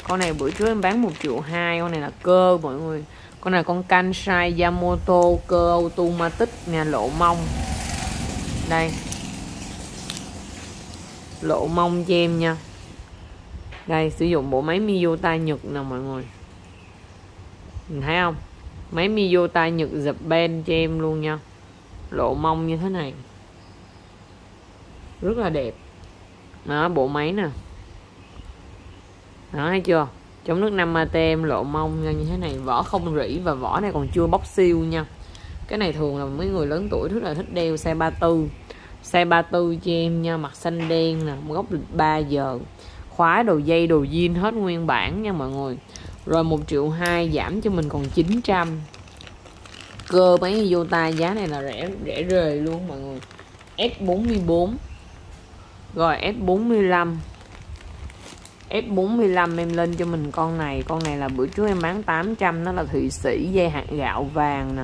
S1: Con này bữa trước em bán 1 triệu 2 con này là cơ mọi người. Con này con Kansai Yamamoto cơ automatic nha lộ mông. Đây. Lộ mông cho em nha. Đây, sử dụng bộ máy Miyota Nhật nè mọi người. Mình thấy không? Máy Miyota Nhật dập ben cho em luôn nha. Lộ mông như thế này rất là đẹp. Đó, bộ máy nè. Đó, thấy chưa? Chống nước 5 ATM lộ mông như thế này vỏ không rỉ và vỏ này còn chưa bóc siêu nha. Cái này thường là mấy người lớn tuổi rất là thích đeo xe 34 xe 34 cho em nha, mặt xanh đen nè, góc lịch 3 giờ. Khóa đồ dây, đồ jean hết nguyên bản nha mọi người. Rồi 1 triệu 2 giảm cho mình còn 900 cơ máy vô tay, giá này là rẻ rẻ rời luôn mọi người. S44 rồi S45 F45 em lên cho mình con này. Con này là bữa trước em bán 800 Nó là Thụy Sĩ dây hạt gạo vàng nè.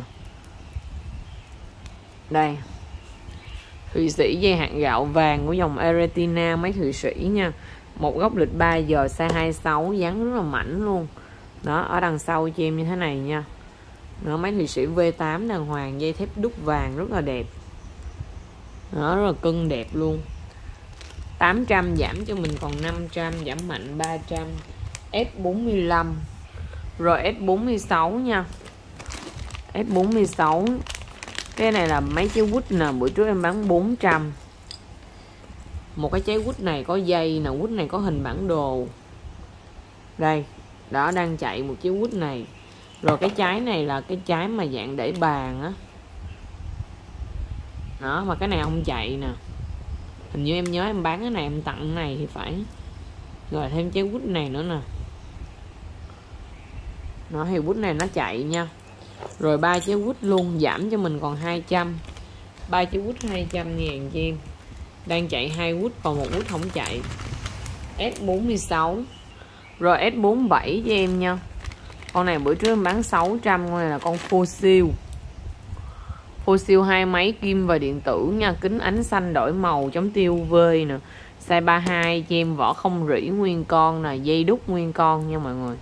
S1: Đây. Thụy Sĩ dây hạt gạo vàng của dòng Eretina mấy Thụy Sĩ nha. Một góc lịch 3 giờ size 26 Dán rất là mảnh luôn. Đó, ở đằng sau cho em như thế này nha. Đó, mấy Thụy Sĩ V8 đàng hoàng, dây thép đúc vàng rất là đẹp. Đó, rất là cưng, đẹp luôn. 800 giảm cho mình còn 500 giảm mạnh 300 S45 rồi S46 nha. S46 cái này là mấy trái quýt nè, bữa trước em bán 400 một cái trái quýt này có dây nè, quýt này có hình bản đồ. Đây, đó, đang chạy một chiếc quýt này. Rồi cái trái này là cái trái mà dạng để bàn á. Đó. đó, mà cái này không chạy nè hình như em nhớ em bán cái này, em tặng cái này thì phải. Rồi thêm trái quýt này nữa nè. Nó thì quýt này nó chạy nha. Rồi ba trái quýt luôn, giảm cho mình còn 200 ba trái quýt 200 ngàn cho em. Đang chạy hai quýt, còn một quýt không chạy. S46 rồi S47 cho em nha. Con này bữa trước em bán 600 con này là con full siêu hô siêu hai máy kim và điện tử nha. Kính ánh xanh đổi màu chống tiêu UV nè. Size 32 cho em vỏ không rỉ nguyên con nè. Dây đúc nguyên con nha mọi người.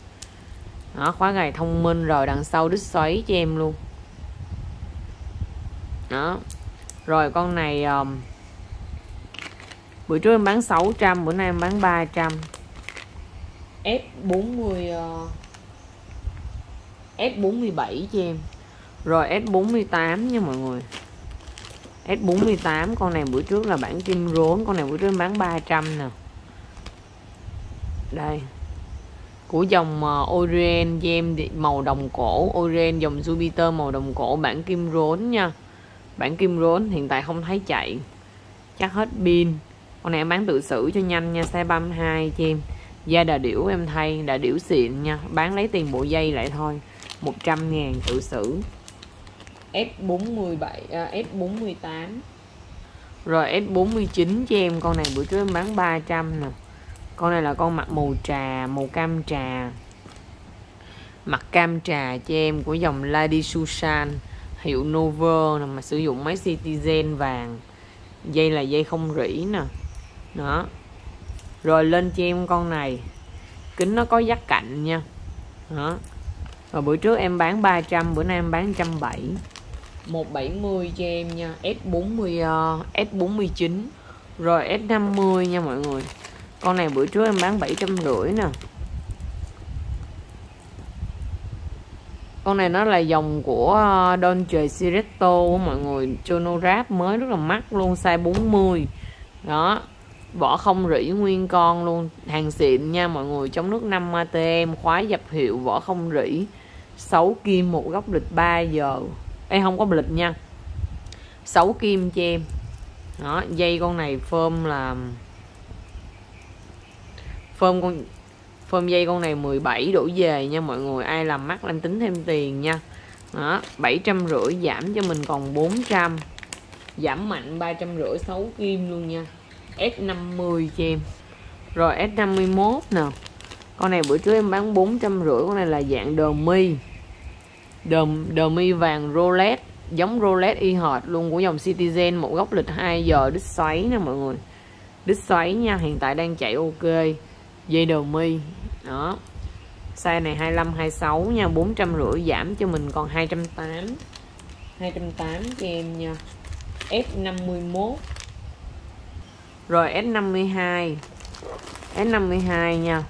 S1: Đó khóa gài thông minh rồi đằng sau đít xoáy cho em luôn. Đó. Rồi con này um, bữa trước em bán 600 bữa nay em bán 300 F40 uh, F47 cho em rồi S48 nha mọi người. S48 con này bữa trước là bản kim rốn, con này bữa trước bán 300 nè. Đây. Của dòng ờ, Orient gem màu đồng cổ Orient dòng Jupiter màu đồng cổ, bản kim rốn nha. Bản kim rốn hiện tại không thấy chạy. Chắc hết pin. Con này em bán tự xử cho nhanh nha xe 32 cho em da đà điểu em thay, đà điểu xịn nha. Bán lấy tiền bộ dây lại thôi. 100 ngàn tự xử. S47 à, S48 rồi S49 cho em con này bữa trước em bán 300 nè. Con này là con mặt màu trà màu cam trà. Mặt cam trà cho em của dòng Lady Susan hiệu Nova nè mà sử dụng máy Citizen vàng. Dây là dây không rỉ nè. Đó. Rồi lên cho em con này. Kính nó có dắt cạnh nha. Đó. Rồi bữa trước em bán 300 bữa nay em bán 170 170 cho em nha. S40 uh, S49 rồi S50 nha mọi người. Con này bữa trước em bán 750 nè. Con này nó là dòng của ờ, Dolce Siretto của mọi người. Chono Rap mới rất là mắc luôn size 40 đó vỏ không rỉ nguyên con luôn. Hàng xịn nha mọi người. Trong nước 5 ATM khóa dập hiệu vỏ không rỉ. 6 kim một góc lịch 3 giờ. Ê, không có lịch nha. 6 kim cho em. Đó, dây con này phơm là phơm con phơm dây con này 17 đổ về nha mọi người. Ai làm mắt lên tính thêm tiền nha. Đó 750 giảm cho mình còn 400 giảm mạnh 350 6 kim luôn nha. S50 cho em. Rồi S51 nè. Con này bữa trước em bán 450 con này là dạng đờ mi đờ, đờ mi vàng Rolex giống Rolex y hệt luôn của dòng Citizen một góc lịch 2 giờ đít xoáy nè mọi người. Đít xoáy nha hiện tại đang chạy ok. Dây đờ mi đó. Size này 25 26 nha 450 giảm cho mình còn 280 280 cho em nha. F51 rồi S52 S52 nha.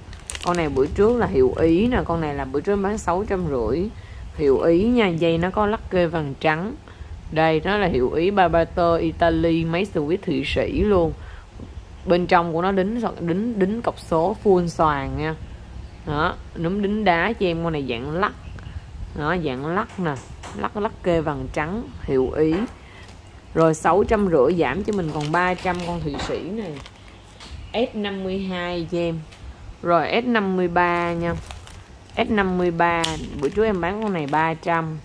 S1: Con này bữa trước là hiệu ý nè con này là bữa trước bán 650 hiệu ý nha, dây nó có lắc kê vàng trắng. Đây, nó là hiệu ý Barbato Italy máy Swiss Thụy Sĩ luôn. Bên trong của nó đính đính đính cọc số full xoàn nha. Đó, núm đính đá cho em con này dạng lắc. Đó, dạng lắc nè, lắc lắc kê vàng trắng, hiệu ý. Rồi sáu trăm rưỡi giảm cho mình còn 300 con thụy sĩ này. S52 cho em. Rồi S53 nha. S53 bữa trước em bán con này 300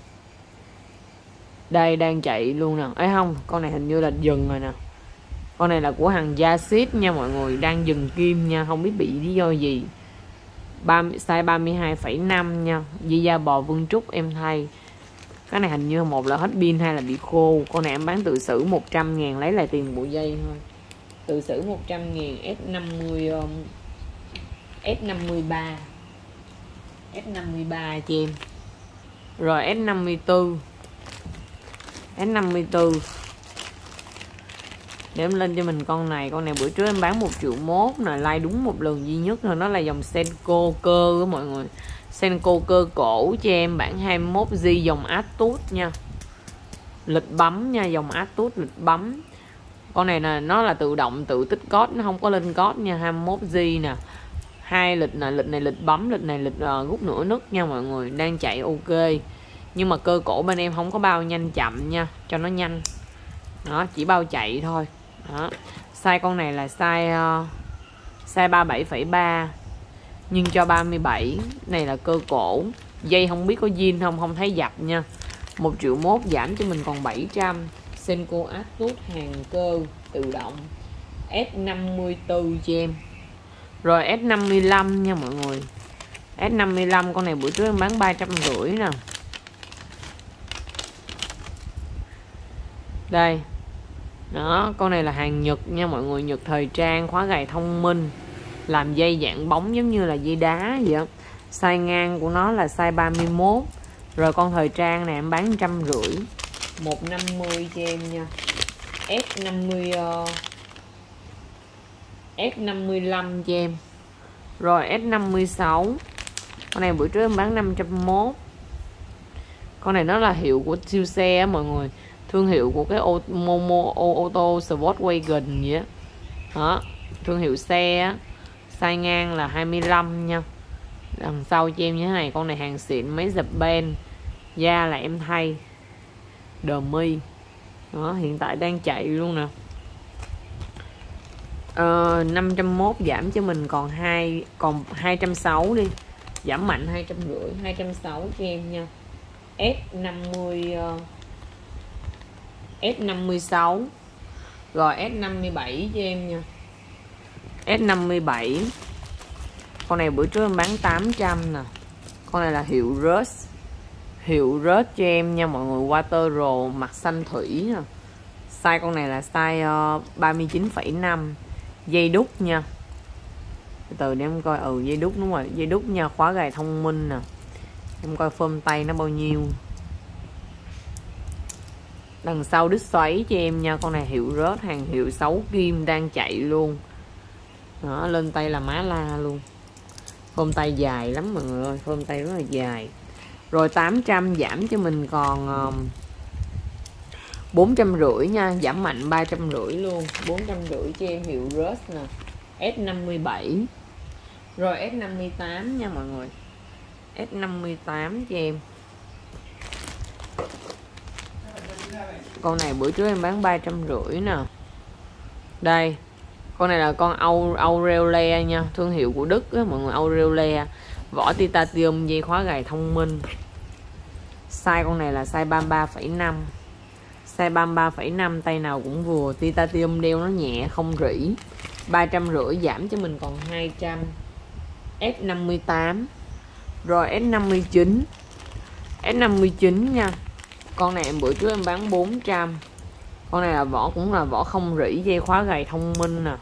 S1: đây đang chạy luôn nè. Ấy không con này hình như là dừng rồi nè. Con này là của hàng Yasit nha mọi người đang dừng kim nha không biết bị lý do gì. 30, size 32,5 nha. Di da bò vương trúc em thay. Cái này hình như một là hết pin hai là bị khô. Con này em bán tự xử 100 ngàn lấy lại tiền bộ dây thôi. Tự xử 100 ngàn S50 um, S53 S53 chị em. Rồi S54 S54 để em lên cho mình con này. Con này bữa trước em bán một triệu mốt nè, like đúng một lần duy nhất thôi. Nó là dòng Senko cơ đó mọi người. Senko cơ cổ cho em, bản 21G dòng Atus nha. Lịch bấm nha, dòng Atus lịch bấm. Con này là nó là tự động, tự tích code nó không có lên code nha. 21G nè hai lịch này lịch này lịch bấm lịch này lịch uh, rút nửa nứt nha mọi người. Đang chạy ok. Nhưng mà cơ cổ bên em không có bao nhanh chậm nha cho nó nhanh. Đó chỉ bao chạy thôi. Đó. Size con này là size uh, size 37,3 nhưng cho 37 này là cơ cổ. Dây không biết có zin không không thấy dập nha. Một triệu mốt giảm cho mình còn 700 Senko Atus hàng cơ tự động. S54 cho em rồi S55 nha mọi người. S55 con này bữa trước em bán 350 nè. Đây. Đó con này là hàng Nhật nha mọi người. Nhật thời trang khóa gầy thông minh. Làm dây dạng bóng giống như là dây đá vậy đó. size ngang của nó là size 31 rồi con thời trang này em bán trăm rưỡi. 150 cho em nha. S50 uh, S55 cho em rồi S56 con này bữa trước em bán 501 con này nó là hiệu của siêu xe á mọi người. Thương hiệu của cái ô, Momo ô, ô tô Sportwagen vậy đó thương hiệu xe á. Size ngang là 25 nha. Đằng sau cho em như thế này con này hàng xịn mấy dập ben da là em thay. Đờ mi. Đó hiện tại đang chạy luôn nè ờ, 501 giảm cho mình còn hai còn 260 đi. Giảm mạnh 250 260 cho em nha. S50 uh, S56 rồi S57 cho em nha. S57 con này bữa trước em bán 800 nè. Con này là hiệu Rush hiệu Rush cho em nha mọi người. Water Roll mặt xanh thủy nè. Size con này là size ờ, uh, 39,5 dây đúc nha. Từ từ để em coi ừ dây đúc đúng rồi, dây đúc nha, khóa gài thông minh nè. Em coi phơm tay nó bao nhiêu. Đằng sau đít xoáy cho em nha, con này hiệu rớt hàng hiệu 6 kim đang chạy luôn. Đó, lên tay là má la luôn. Phơm tay dài lắm mọi người ơi, phơm tay rất là dài. Rồi 800 giảm cho mình còn um, bốn trăm rưỡi nha giảm mạnh ba trăm rưỡi luôn bốn trăm rưỡi cho em hiệu Rust nè S57 rồi S58 nha mọi người S58 cho em. Con này bữa trước em bán ba trăm rưỡi nè. Đây con này là con Aureole nha thương hiệu của Đức á, mọi người Aureole. Vỏ titanium dây khóa gài thông minh. Size con này là size 33,5 size 33,5 tay nào cũng vừa titanium đeo nó nhẹ không rỉ. ba trăm rưỡi giảm cho mình còn 200 S58 rồi S59 S59 nha. Con này em bữa trước em bán 400 con này là vỏ cũng là vỏ không rỉ dây khóa gầy thông minh nè.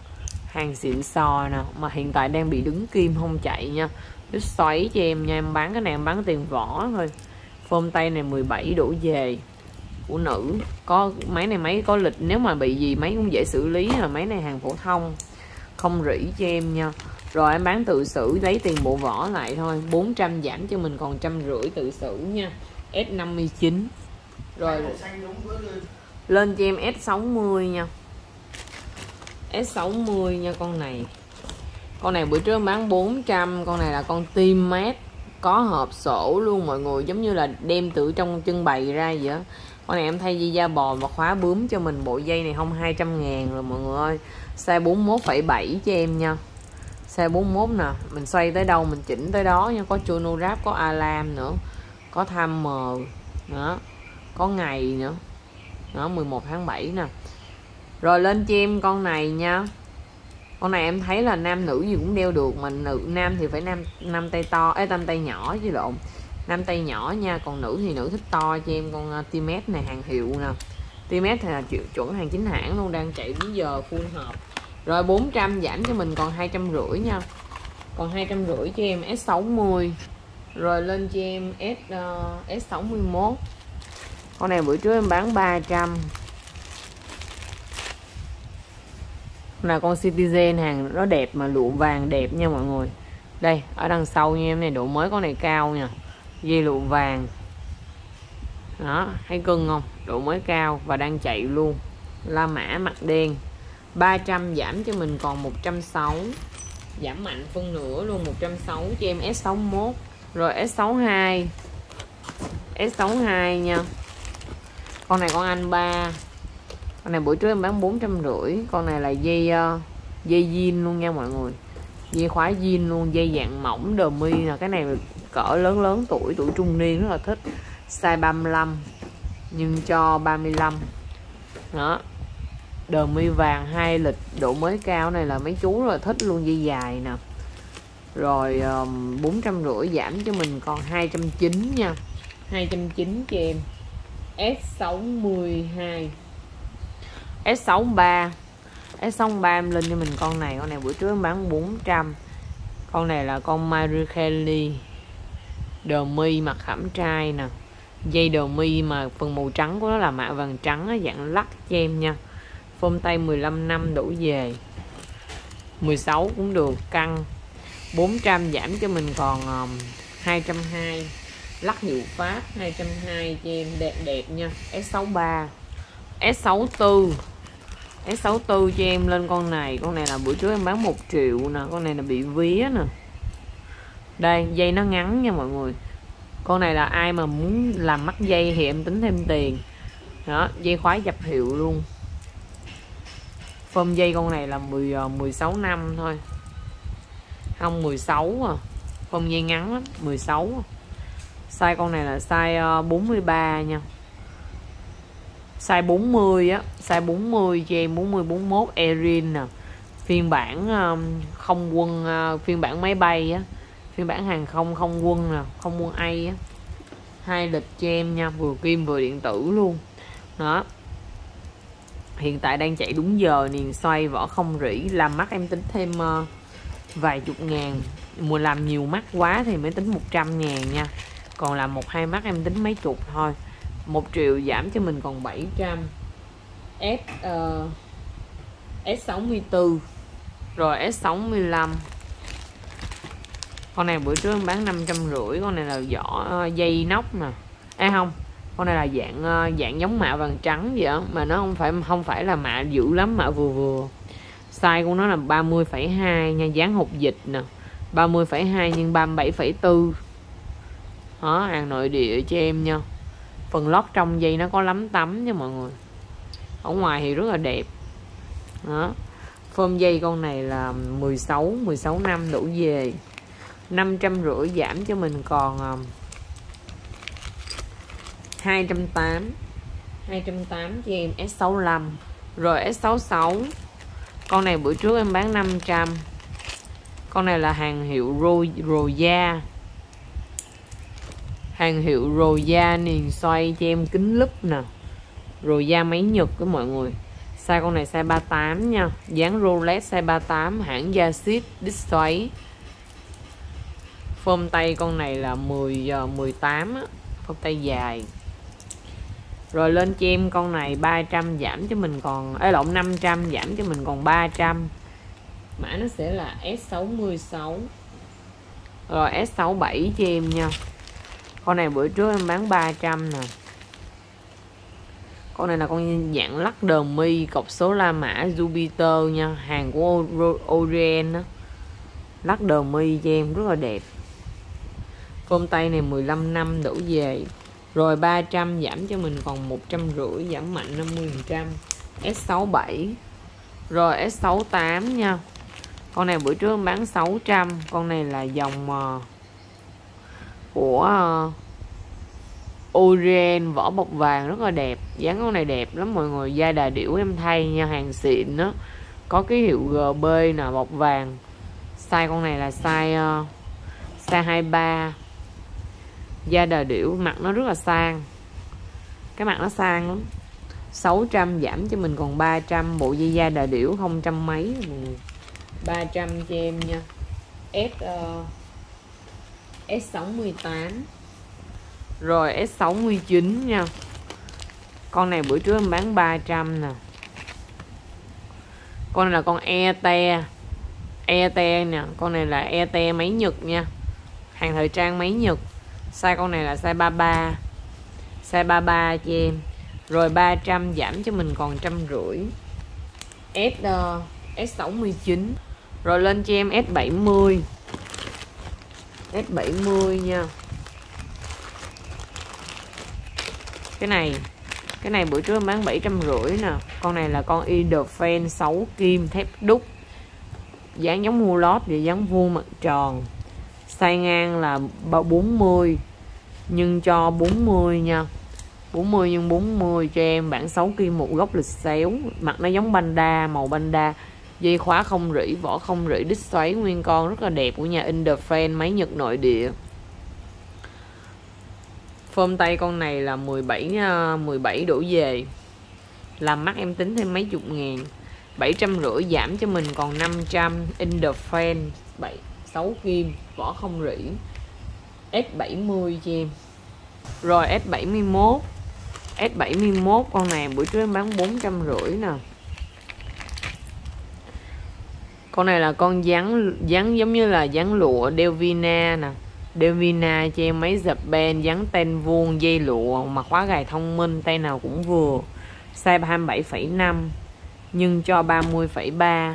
S1: Hàng xịn sò nè. Mà hiện tại đang bị đứng kim không chạy nha. Đứt xoáy cho em nha. Em bán cái này em bán tiền vỏ thôi. Phôm tay này 17 đổ về của nữ. Có, máy này máy có lịch. Nếu mà bị gì máy cũng dễ xử lý, là máy này hàng phổ thông. Không rỉ cho em nha. Rồi em bán tự xử, lấy tiền bộ vỏ lại thôi. 400 giảm cho mình còn trăm rưỡi tự xử nha. S59 rồi. Lên cho em S60 nha. S60 nha con này. Con này bữa trước bán 400 con này là con tim mát có hộp sổ luôn, mọi người. Giống như là đem từ trong trưng bày ra vậy con này em thay dây da bò và khóa bướm cho mình bộ dây này không? 200 ngàn rồi mọi người ơi. Size 41,7 cho em nha. Size 41 nè mình xoay tới đâu mình chỉnh tới đó nha. Có chuno ráp có alarm nữa có tham mờ đó có ngày nữa. Đó 11 tháng 7 nè. Rồi lên cho em con này nha. Con này em thấy là nam nữ gì cũng đeo được mà nữ nam thì phải nam nam tay to ấy tam tay nhỏ chứ lộn nam tay nhỏ nha còn nữ thì nữ thích to cho em con uh, timet này hàng hiệu nè. Timet thì là chuẩn hàng chính hãng luôn đang chạy đến giờ full hộp rồi 400 giảm cho mình còn hai trăm rưỡi nha. Còn hai trăm rưỡi cho em S60 rồi lên cho em S ờ, uh, S61 con này bữa trước em bán 300 là con Citizen hàng nó đẹp mà lụa vàng đẹp nha mọi người. Đây ở đằng sau nha em này độ mới con này cao nha dây lụa vàng. Đó, thấy cưng không? Độ mới cao và đang chạy luôn. La mã mặt đen. 300 giảm cho mình còn 160 giảm mạnh phân nửa luôn 160 cho em S61 rồi S62 S62 nha. Con này con anh ba. Con này buổi trước em bán bốn trăm rưỡi. Con này là dây ờ, dây jean luôn nha mọi người. Dây khóa jean luôn, dây dạng mỏng đờ mi là cái này cỡ lớn lớn tuổi tuổi trung niên rất là thích. Size 35 nhưng cho 35 đó. Đờ mi vàng hai lịch, độ mới cao này là mấy chú rất là thích, luôn dây dài nè. Rồi bốn trăm rưỡi giảm cho mình còn hai trăm chín nha. hai trăm chín cho em. S62 S63 S63 em lên cho mình con này. Con này bữa trước em bán 400 con này là con Marie Kelly đờ mi mặt khảm trai nè. Dây đờ mi mà phần màu trắng của nó là mạ vàng trắng dạng lắc cho em nha. Phôm tay 15 năm đủ về. 16 cũng được căng. 400 giảm cho mình còn um, 220 lắc hiệu pháp 220 cho em đẹp đẹp nha. S63 S64 S64 cho em lên con này. Con này là bữa trước em bán 1 triệu nè con này là bị vía nè đây, dây nó ngắn nha mọi người. Con này là ai mà muốn làm mắt dây thì em tính thêm tiền. Đó, dây khóa dập hiệu luôn. Phơm dây con này là 10 16 ờ, năm thôi. Không 16 à. Phơm dây ngắn lắm 16 à. size con này là size ờ, 43 nha. Size 40 á, size 40 dây 40 41 Erin nè. Phiên bản ờ, không quân phiên bản máy bay á phiên bản hàng không không quân nè không quân A á. Hai lịch cho em nha vừa kim vừa điện tử luôn. Đó. Hiện tại đang chạy đúng giờ niền xoay vỏ không rỉ làm mắt em tính thêm ờ, vài chục ngàn. Mùa làm nhiều mắt quá thì mới tính 100 ngàn nha. Còn làm một hai mắt em tính mấy chục thôi. Một triệu giảm cho mình còn 700 S ờ, uh, S64 rồi S65 con này bữa trước em bán năm trăm rưỡi con này là vỏ ờ, dây nóc nè. À không con này là dạng ờ, dạng giống mạ vàng trắng vậy đó mà nó không phải không phải là mạ dữ lắm mạ vừa vừa. Size của nó là 30,2 nha dáng hộp dịch nè. 30,2 nhưng 37,4 đó hàng nội địa cho em nha. Phần lót trong dây nó có lắm tắm nha mọi người. Ở ngoài thì rất là đẹp. Đó phơm dây con này là 16 16 năm đủ về. 550 giảm cho mình còn 280 280 cho em S65 rồi S66 con này bữa trước em bán 500 con này là hàng hiệu Roya hàng hiệu Roya niền xoay cho em kính lúp nè. Roya máy Nhật với mọi người. Size con này size 38 nha. Dáng Rolex size 38 hãng Yasit đít xoáy phơm tay con này là 10 giờ 18 á, phơm tay dài. Rồi lên cho em con này 300 giảm cho mình còn ấy lộn 500 giảm cho mình còn 300 mã nó sẽ là S66 rồi S67 cho em nha. Con này bữa trước em bán 300 nè. Con này là con dạng lắc đờ mi cọc số la mã Jupiter nha, hàng của Orient đó lắc đờ mi cho em, rất là đẹp phôm tay này 15 năm đủ về. Rồi 300 giảm cho mình còn 150 giảm mạnh 50% S67 rồi S68 nha. Con này bữa trước bán 600 con này là dòng uh, của ờ, uh, Orient vỏ bọc vàng rất là đẹp. Dáng con này đẹp lắm mọi người da đà điểu em thay nha hàng xịn đó có cái hiệu GB nè bọc vàng. Size con này là size uh, size 23 da đà điểu mặt nó rất là sang. Cái mặt nó sang lắm. 600 giảm cho mình còn 300 bộ dây da đà điểu không trăm mấy. 300 cho em nha. S ờ, uh, S68 rồi S69 nha. Con này bữa trước em bán 300 nè. Con này là con ET ET nè. Con này là ET máy Nhật nha. Hàng thời trang máy Nhật size con này là size 33 size 33 cho em. Rồi 300 giảm cho mình còn trăm rưỡi. S ờ, uh, S69 rồi lên cho em S70 S70 nha. Cái này cái này bữa trước em bán bảy trăm rưỡi nè. Con này là con Idefan 6 kim thép đúc. Dáng giống mua lót và dáng vuông mặt tròn size ngang là 40 nhưng cho 40 nha. 40 nhưng 40 cho em bản 6 kim một góc lịch xéo. Mặt nó giống banda màu banda dây khóa không rỉ, vỏ không rỉ, đít xoáy nguyên con rất là đẹp của nhà Interfan, máy Nhật nội địa. Phơm tay con này là 17 17 à, đổ về. Làm mắt em tính thêm mấy chục ngàn. 750 giảm cho mình, còn 500 Interfan 7 6 kim vỏ không rỉ. S70 cho em. Rồi S71 S71 con này buổi trước em bán 450 nè. Con này là con dáng dáng giống như là dáng lụa Delvina nè. Delvina cho em mấy dập ben dáng tên vuông dây lụa mà khóa gài thông minh tay nào cũng vừa. Size 27,5 nhưng cho 30,3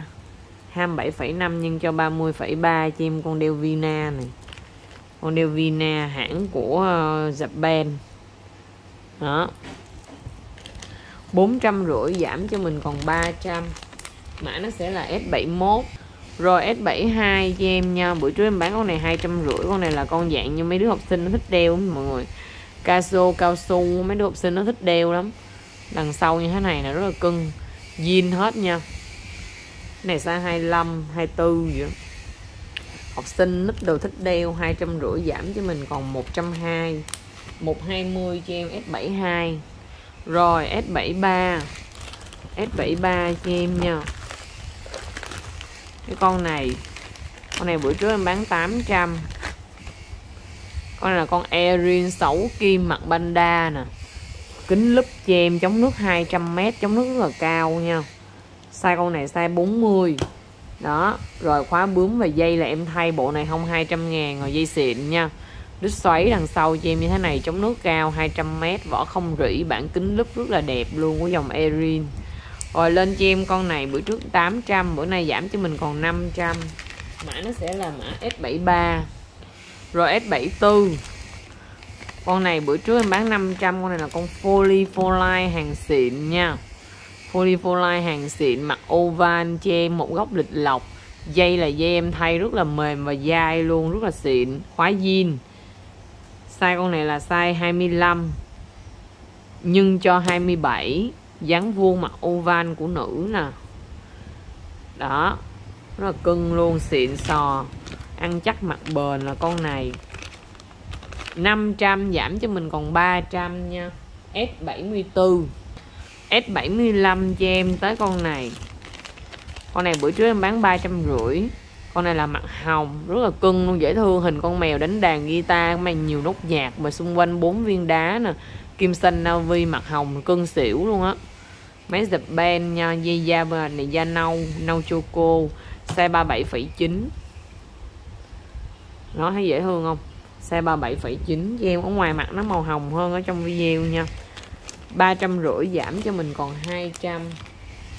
S1: 27,5 nhân cho 30,3 cho em con đeo Vina này. Con đeo Vina hãng của uh, Japan. Đó. bốn trăm rưỡi giảm cho mình còn 300 mã nó sẽ là S71 rồi S72 cho em nha. Bữa trước em bán con này hai trăm rưỡi Con này là con dạng như mấy đứa học sinh nó thích đeo mọi người. Casio, cao su Mấy đứa học sinh nó thích đeo lắm. Đằng sau như thế này là rất là cưng. Jean hết nha này size 25, 24 vậy Học sinh nít đồ thích đeo hai trăm rưỡi giảm cho mình còn 120 120 cho em S72 Rồi S73 S73 cho em nha. Cái con này con này bữa trước em bán 800 con này là con Erin 6 kim mặt banda nè. Kính lúp cho em chống nước 200m chống nước rất là cao nha size con này size 40 đó, rồi khóa bướm và dây là em thay bộ này không 200 ngàn rồi dây xịn nha. Đít xoáy đằng sau cho em như thế này, chống nước cao 200m vỏ không rỉ, bản kính lúp rất là đẹp luôn của dòng Erin. Rồi lên cho em con này, bữa trước 800 bữa nay giảm cho mình còn 500 mã nó sẽ là mã S73 rồi S74 con này bữa trước em bán 500 con này là con Polyfolite hàng xịn nha. Polyfolite hàng xịn mặt oval cho em một góc lịch lọc. Dây là dây em thay rất là mềm và dai luôn, rất là xịn. Khóa jean size con này là size 25 nhưng cho 27 dáng vuông mặt oval của nữ nè. Đó, rất là cưng luôn, xịn sò. Ăn chắc mặt bền là con này. 500 giảm cho mình còn 300 nha. S74 S75 cho em tới con này. Con này bữa trước em bán ba trăm rưỡi. Con này là mặt hồng rất là cưng luôn dễ thương. Hình con mèo đánh đàn guitar mang nhiều nốt nhạc mà xung quanh bốn viên đá nè. Kim xanh navi mặt hồng cưng xỉu luôn á. Máy dập ben nha dây da này da nâu nâu choco size 37,9 nó thấy dễ thương không? Size 37,9 cho em ở ngoài mặt nó màu hồng hơn ở trong video nha ba trăm rưỡi giảm cho mình còn 200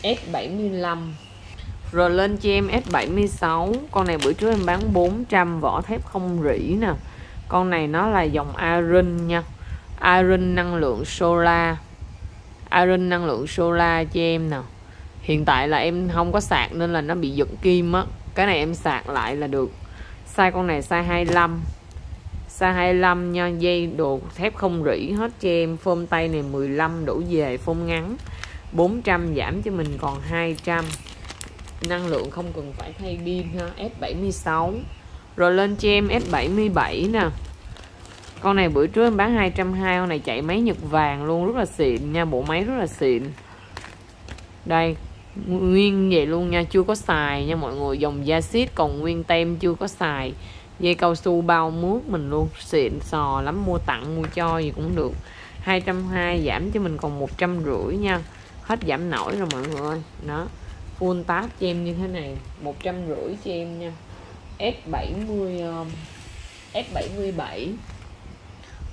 S1: S75 rồi lên cho em S76 con này bữa trước em bán 400 vỏ thép không rỉ nè. Con này nó là dòng Arin nha. Arin năng lượng solar. Arin năng lượng solar cho em nè. Hiện tại là em không có sạc nên là nó bị giật kim á. Cái này em sạc lại là được. Size con này size 25 size 25 nha, dây đồ thép không rỉ hết cho em. Phôm tay này 15 đủ về phôm ngắn. 400 giảm cho mình còn 200 năng lượng không cần phải thay pin ha F76 rồi lên cho em F77 nè. Con này bữa trước em bán 220 con này chạy máy nhật vàng luôn, rất là xịn nha, bộ máy rất là xịn. Đây, nguyên vậy luôn nha, chưa có xài nha mọi người, dòng da xít còn nguyên tem chưa có xài dây cao su bao mướt mình luôn. Xịn, sò lắm, mua tặng, mua cho gì cũng được. 220 giảm cho mình còn một trăm rưỡi nha. Hết giảm nổi rồi mọi người ơi. Đó. Full tab cho em như thế này, một trăm rưỡi cho em nha. S70 S77 um,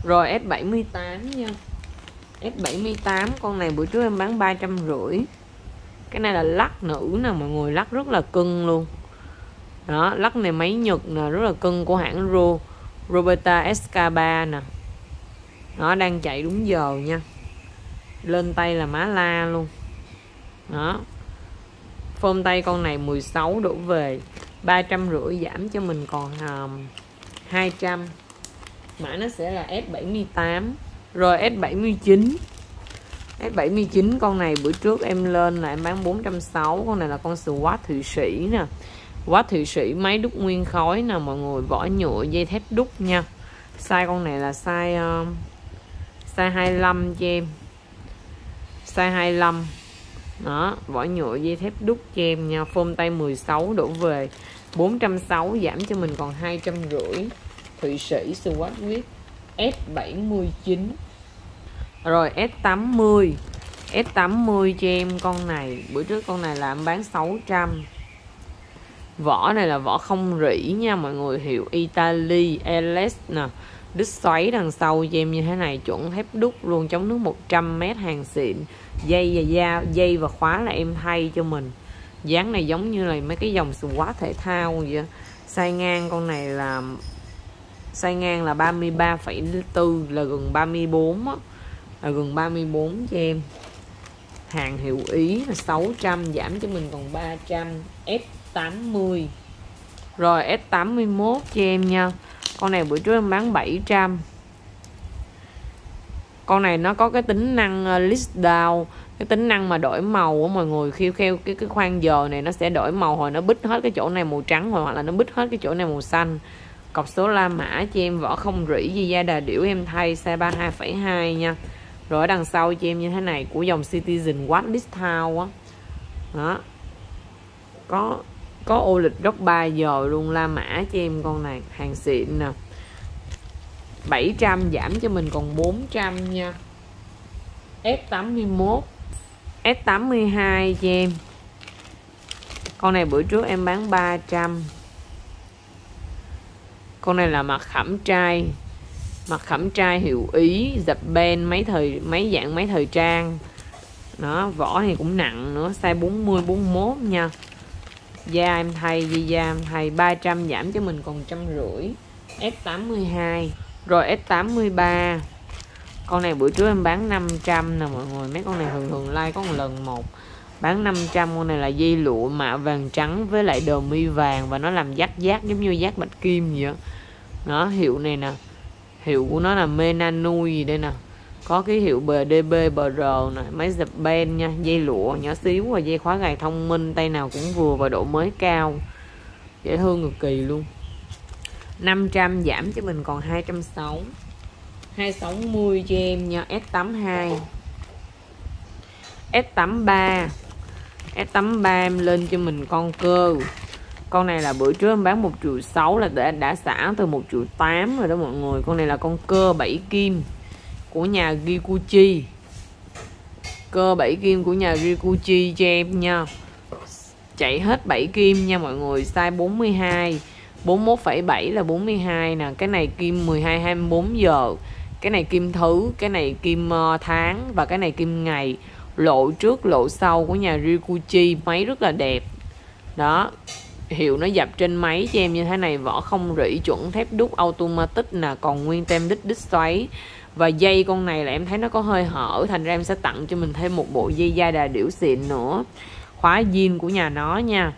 S1: rồi S78 nha. S78 con này bữa trước em bán ba trăm rưỡi. Cái này là lắc nữ nè mọi người, lắc rất là cưng luôn đó lắc này máy nhật nè rất là cưng của hãng Ro Roberta SK3 nè. Nó đang chạy đúng giờ nha. Lên tay là má la luôn. Đó. Phôm tay con này 16 đổ về ba trăm rưỡi giảm cho mình còn à, um, 200 mã nó sẽ là S78 rồi S79 S79 con này bữa trước em lên là em bán 460 con này là con Swatch Thụy Sĩ nè quá Thụy Sĩ máy đúc nguyên khói nè mọi người vỏ nhựa dây thép đúc nha. Size con này là size uh, size 25 cho em. Size 25 đó vỏ nhựa dây thép đúc cho em nha. Phôm tay 16 đổ về. 460 giảm cho mình còn 250 Thụy Sĩ Swatch Wit S79 rồi S80 S80 cho em con này. Bữa trước con này là em bán 600 vỏ này là vỏ không rỉ nha mọi người. Hiệu Italy LS nè. Đít xoáy đằng sau cho em như thế này chuẩn thép đúc luôn chống nước 100m hàng xịn. Dây và da dây và khóa là em thay cho mình. Dáng này giống như là mấy cái dòng quá thể thao vậy. Sai ngang con này là sai ngang là 33,4 là gần 34 á. Là gần 34 cho em hàng hiệu Ý là 600 giảm cho mình còn 300 S80 rồi S81 cho em nha. Con này bữa trước em bán 700 con này nó có cái tính năng ờ, list down cái tính năng mà đổi màu của mọi người khi kheo cái cái khoan giờ này nó sẽ đổi màu hồi nó bít hết cái chỗ này màu trắng hoặc là nó bít hết cái chỗ này màu xanh. Cọc số la mã cho em vỏ không rỉ di da đà điểu em thay xe 32,2 nha. Rồi ở đằng sau cho em như thế này của dòng Citizen Watch Discount á. Đó. Có có ô lịch góc 3 giờ luôn, la mã cho em con này, hàng xịn nè. 700 giảm cho mình còn 400 nha. S81 S82 cho em. Con này bữa trước em bán 300 con này là mặt khẩm trai. Mặt khẩm trai hiệu ý, dập ben mấy thời, mấy dạng mấy thời trang. Nó vỏ thì cũng nặng nữa, size 40 41 nha da em thay vì da em thay 300 giảm cho mình còn trăm rưỡi. S82 rồi S83 con này buổi trước em bán 500 nè mọi người. Mấy con này thường thường like có một lần một. Bán 500 con này là dây lụa mạ vàng trắng với lại đồ mi vàng và nó làm giác giác giống như giác bạch kim vậy đó hiệu này nè. Hiệu của nó là Menanui gì đây nè có ký hiệu BDB BR nè máy dập ben nha dây lụa nhỏ xíu và dây khóa gài thông minh tay nào cũng vừa và độ mới cao. Dễ thương cực kỳ luôn. 500 giảm cho mình còn 260 260 cho em nha S82 S83 S83 em lên cho mình con cơ. Con này là bữa trước em bán 1 triệu 6 là đã, đã xả từ 1 triệu 8 rồi đó mọi người. Con này là con cơ 7 kim của nhà Gikuchi. Cơ 7 kim của nhà Gikuchi cho em nha. Chạy hết 7 kim nha mọi người size 42 41,7 là 42 nè. Cái này kim 12 24 giờ. Cái này kim thứ cái này kim ờ, tháng và cái này kim ngày. Lộ trước lộ sau của nhà Rikuchi máy rất là đẹp. Đó hiệu nó dập trên máy cho em như thế này vỏ không rỉ chuẩn thép đúc automatic nè còn nguyên tem đích đích xoáy và dây con này là em thấy nó có hơi hở, thành ra em sẽ tặng cho mình thêm một bộ dây da đà điểu xịn nữa. Khóa jean của nhà nó nha.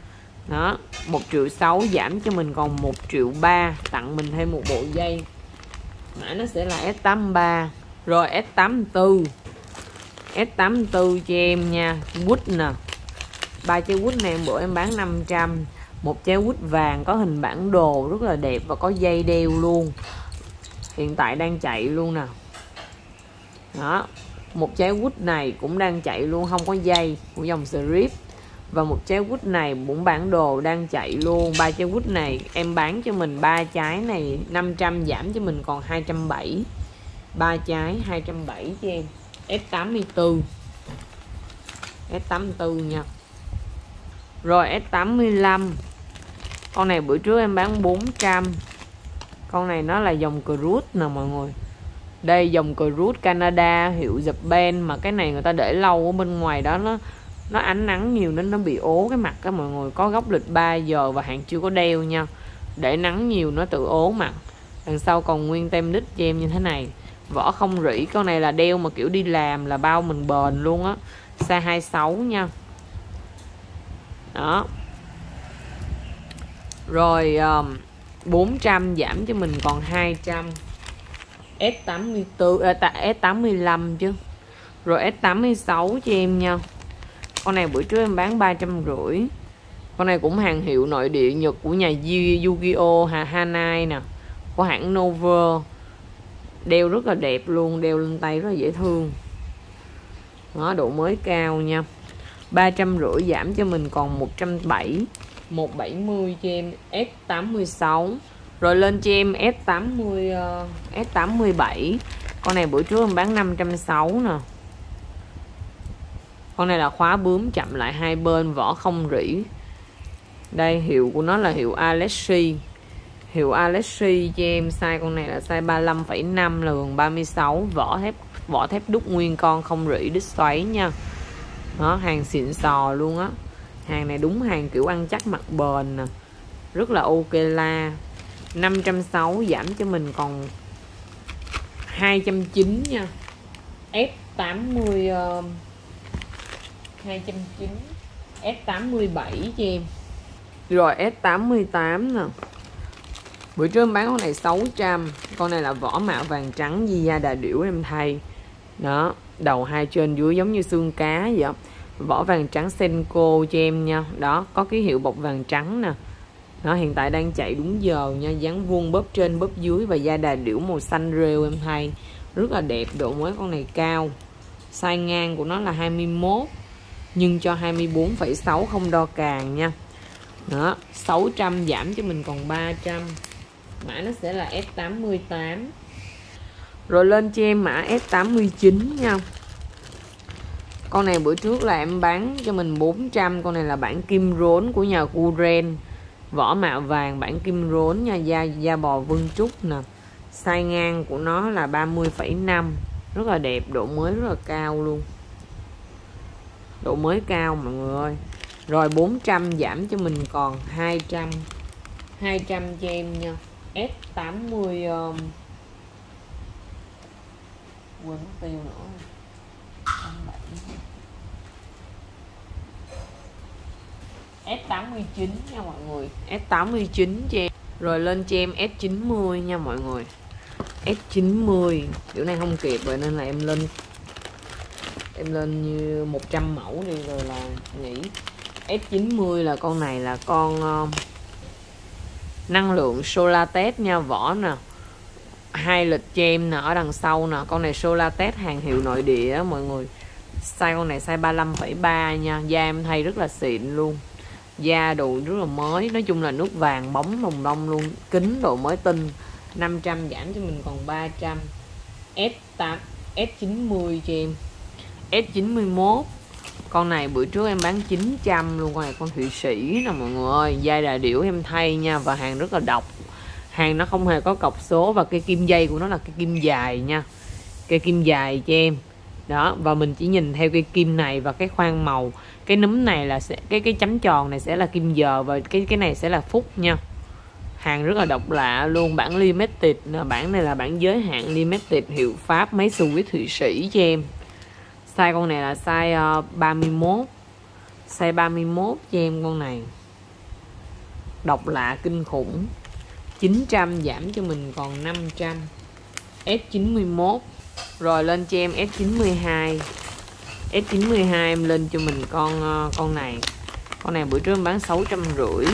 S1: Đó, một triệu sáu giảm cho mình còn một triệu ba, tặng mình thêm một bộ dây. Mã nó sẽ là S83 rồi S84 S84 cho em nha. Quýt nè. Ba trái quýt này bữa em bán 500 một trái quýt vàng có hình bản đồ rất là đẹp và có dây đeo luôn. Hiện tại đang chạy luôn nè đó, một trái quýt này cũng đang chạy luôn, không có dây của dòng strip và một trái quýt này bốn bản đồ đang chạy luôn. Ba trái quýt này, em bán cho mình ba trái này 500 giảm cho mình còn 270 ba trái 270 cho em. S84 S84 nha. Rồi S85 con này bữa trước em bán 400 con này nó là dòng Cruise nè mọi người đây dòng cờ rút Canada hiệu dập ben mà cái này người ta để lâu ở bên ngoài đó nó nó ánh nắng nhiều nên nó bị ố cái mặt á mọi người. Có góc lịch 3 giờ và hạn chưa có đeo nha. Để nắng nhiều nó tự ố mặt. Đằng sau còn nguyên tem đít cho em như thế này. Vỏ không rỉ con này là đeo mà kiểu đi làm là bao mình bền luôn á. Size 26 nha. Đó. Rồi um, 400 giảm cho mình còn 200 S84 à, S85 chứ. Rồi S86 cho em nha. Con này bữa trước em bán ba trăm rưỡi. Con này cũng hàng hiệu nội địa Nhật của nhà Yu-Gi-Oh Hà Hanai nè. Của hãng Nova. Đeo rất là đẹp luôn đeo lên tay rất là dễ thương. Đó độ mới cao nha. ba trăm rưỡi giảm cho mình còn một trăm bảy một bảy mươi cho em S86 rồi lên cho em S80 uh, S87. Con này buổi trước em bán 560 nè. Con này là khóa bướm chậm lại hai bên vỏ không rỉ. Đây hiệu của nó là hiệu Alexi. Hiệu Alexi cho em size con này là size 35,5 là gần 36 vỏ thép vỏ thép đúc nguyên con không rỉ đít xoáy nha. Đó hàng xịn sò luôn á. Hàng này đúng hàng kiểu ăn chắc mặt bền nè. Rất là ok la. 560 giảm cho mình còn 290 nha. F80 uh, 290 S87 cho em. Rồi S88 nè. Bữa trước em bán con này 600 Con này là vỏ mạ vàng trắng Di da đà điểu em thay. Đó Đầu hai trên dưới giống như xương cá vậy Vỏ vàng trắng Senko cho em nha. Đó Có cái hiệu bọc vàng trắng nè nó hiện tại đang chạy đúng giờ nha. Dáng vuông bóp trên bóp dưới và da đà điểu màu xanh rêu em thay rất là đẹp độ mới con này cao. Size ngang của nó là 21 nhưng cho 24,6 không đo càng nha. Đó 600 giảm cho mình còn 300 mã nó sẽ là F88 rồi lên cho em mã F89 nha. Con này bữa trước là em bán cho mình 400 con này là bản kim rốn của nhà Guren vỏ mạ vàng bản kim rốn nha da da bò vương trúc nè. Size ngang của nó là 30,5 rất là đẹp độ mới rất là cao luôn. Độ mới cao mọi người ơi. Rồi 400 giảm cho mình còn 200 200 cho em nha. S80 um... quên mất tiêu nữa. S89 nha mọi người. S89 cho em rồi lên cho em S90 nha mọi người. S90 kiểu này không kịp rồi nên là em lên em lên như 100 mẫu đi rồi là nghỉ. S90 là con này là con uh, năng lượng Solatet nha vỏ nè. Hai lịch cho em nè ở đằng sau nè. Con này Solatet hàng hiệu nội địa á mọi người. Size con này size 35,3 nha. Da em thay rất là xịn luôn da đồ rất là mới. Nói chung là nước vàng bóng lồng đông luôn. Kính độ mới tinh. 500 giảm cho mình còn 300 S8 S90 cho em. S91 con này bữa trước em bán 900 luôn. Con này con thụy sĩ nè mọi người ơi. Dây đà điểu em thay nha. Và hàng rất là độc. Hàng nó không hề có cọc số. Và cái kim dây của nó là cái kim dài nha. Cây kim dài cho em. Đó, và mình chỉ nhìn theo cái kim này và cái khoan màu cái núm này là sẽ cái cái chấm tròn này sẽ là kim giờ và cái cái này sẽ là phút nha. Hàng rất là độc lạ luôn bản limited à, bản này là bản giới hạn limited hiệu pháp máy xù với thụy sĩ cho em. Size con này là size à, uh, 31 size 31 cho em con này. Độc lạ kinh khủng. 900 giảm cho mình còn 500 S91 rồi lên cho em S92 S92 em lên cho mình con ờ, con này. Con này bữa trước em bán 650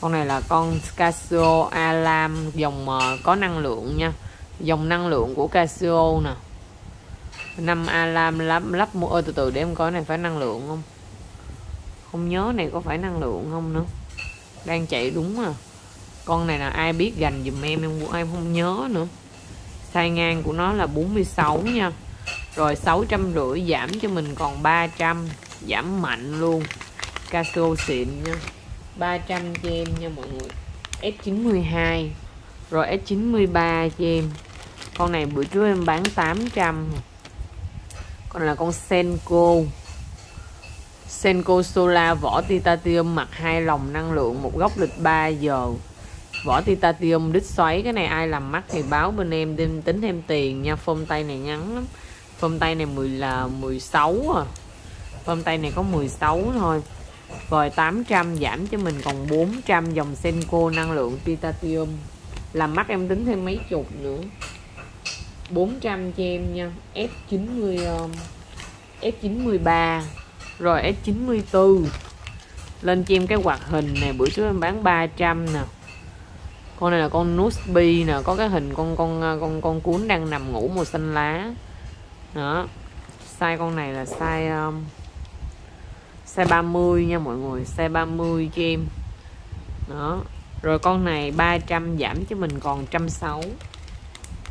S1: con này là con Casio Alam dòng ờ, có năng lượng nha. Dòng năng lượng của Casio nè. Năm Alam lắp lắp mua từ từ để em coi này phải năng lượng không? Không nhớ này có phải năng lượng không nữa. Đang chạy đúng à. Con này là ai biết gành dùm em em em không nhớ nữa. Size ngang của nó là 46 nha rồi 650 giảm cho mình còn 300 giảm mạnh luôn. Casio xịn nha. 300 cho em nha mọi người. S92 rồi S93 cho em con này bữa trước em bán 800 còn là con Senko. Senko Solar vỏ titanium mặt hai lòng năng lượng, một góc lịch 3 giờ. Vỏ titanium đít xoáy, cái này ai làm mắt thì báo bên em đem tính thêm tiền nha. Phông tay này ngắn lắm. Phơm tay này 10 là 16 à. Phơm tay này có 16 thôi. Rồi 800 giảm cho mình còn 400 dòng Senko năng lượng titanium. Làm mắt em tính thêm mấy chục nữa. 400 cho em nha. F90 um, S93 rồi S94 lên cho em cái hoạt hình này bữa trước em bán 300 nè. Con này là con Nusby nè có cái hình con con con con cuốn đang nằm ngủ màu xanh lá đó. Size con này là size um, size 30 nha mọi người size 30 cho em đó. Rồi con này 300 giảm cho mình còn 160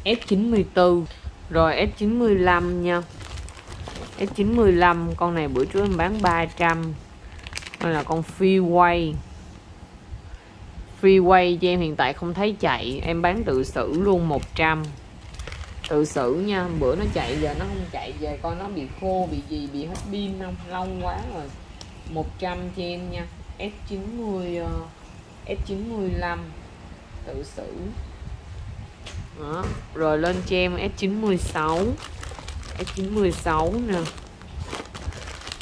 S1: S94 rồi S95 nha. S95 con này bữa trước em bán 300 đây là con Freeway Freeway cho em hiện tại không thấy chạy em bán tự xử luôn 100 sự sự nha. Bữa nó chạy giờ nó không chạy về coi nó bị khô bị gì bị hết pin không? Lâu quá rồi. 100 cho nha. S90 uh, S95 tự xử. Đó. rồi lên cho em S96 S96 nè.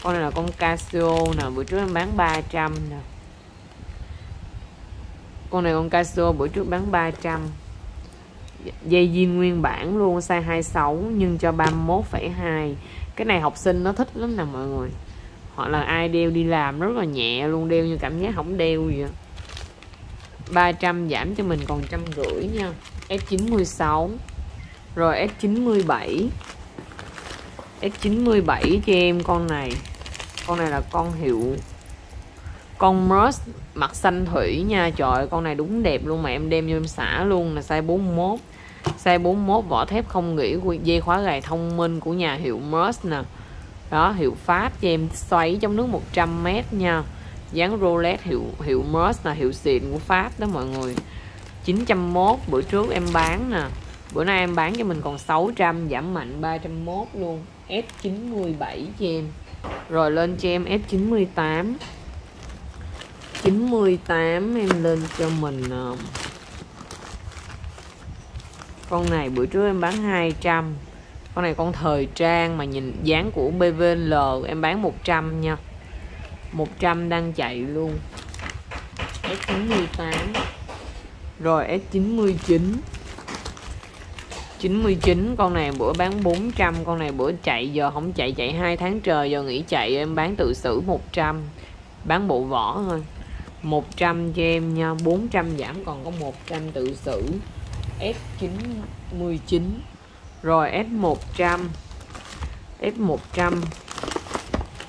S1: Con này là con Casio nè. Bữa trước em bán 300 nè. Con này con Casio bữa trước bán 300 dây viên nguyên bản luôn size 26 nhưng cho 31,2 cái này học sinh nó thích lắm nè mọi người. Hoặc là ai đeo đi làm rất là nhẹ luôn đeo như cảm giác không đeo gì 300 giảm cho mình còn trăm rưỡi nha. S96 rồi S97 S97 cho em con này. Con này là con hiệu. Con Mers mặt xanh thủy nha. Trời ơi, con này đúng đẹp luôn mà em đem cho em xả luôn là size 41 size 41 vỏ thép không nghĩ dây khóa gài thông minh của nhà hiệu Mers nè. Đó hiệu Pháp cho em xoáy trong nước 100m nha. Dán Rolex hiệu hiệu Mers là hiệu xịn của Pháp đó mọi người. 901 bữa trước em bán nè. Bữa nay em bán cho mình còn 600 giảm mạnh 301 luôn. S97 cho em. Rồi lên cho em S98 98 em lên cho mình uh, con này bữa trước em bán 200 con này con thời trang mà nhìn dáng của BVL em bán 100 nha. 100 đang chạy luôn. S98 rồi S99 99 con này bữa bán 400 con này bữa chạy giờ không chạy chạy hai tháng trời, giờ nghỉ chạy em bán tự xử 100 bán bộ vỏ thôi. 100 cho em nha 400 giảm còn có 100 tự xử. S919 rồi S100 S100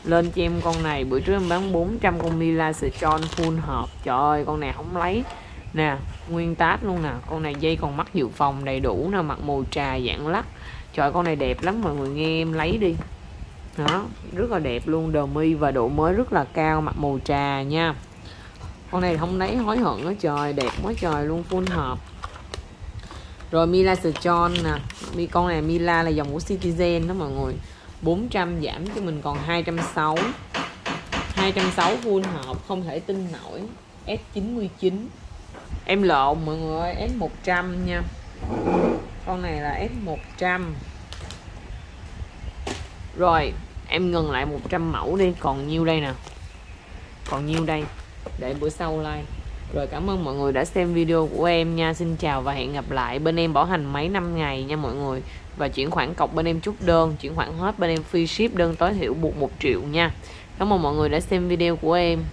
S1: lên cho em con này, bữa trước em bán 400 con Mila Stone full hộp. Trời ơi, con này không lấy. Nè, nguyên tát luôn nè. Con này dây còn mắc dự phòng đầy đủ nè, mặt màu trà dạng lắc. Trời, con này đẹp lắm, mọi người nghe em lấy đi. Đó, rất là đẹp luôn, đờ mi và độ mới rất là cao, mặt màu trà nha. Con này không lấy, hối hận đó trời, đẹp quá trời luôn, full hộp rồi Mila John nè. Mi con này Mila là dòng của Citizen đó mọi người. 400 giảm cho mình còn 260 260 full hộp không thể tin nổi. S99 em lộn mọi người ơi S100 nha. Con này là S100 rồi, em ngừng lại 100 mẫu đi. Còn nhiêu đây nè? Còn nhiêu đây? Để bữa sau like rồi, cảm ơn mọi người đã xem video của em nha. Xin chào và hẹn gặp lại. Bên em bảo hành mấy năm ngày nha mọi người. Và chuyển khoản cọc bên em chút đơn, Chuyển khoản hết bên em free ship đơn tối thiểu buộc 1 triệu nha. Cảm ơn mọi người đã xem video của em.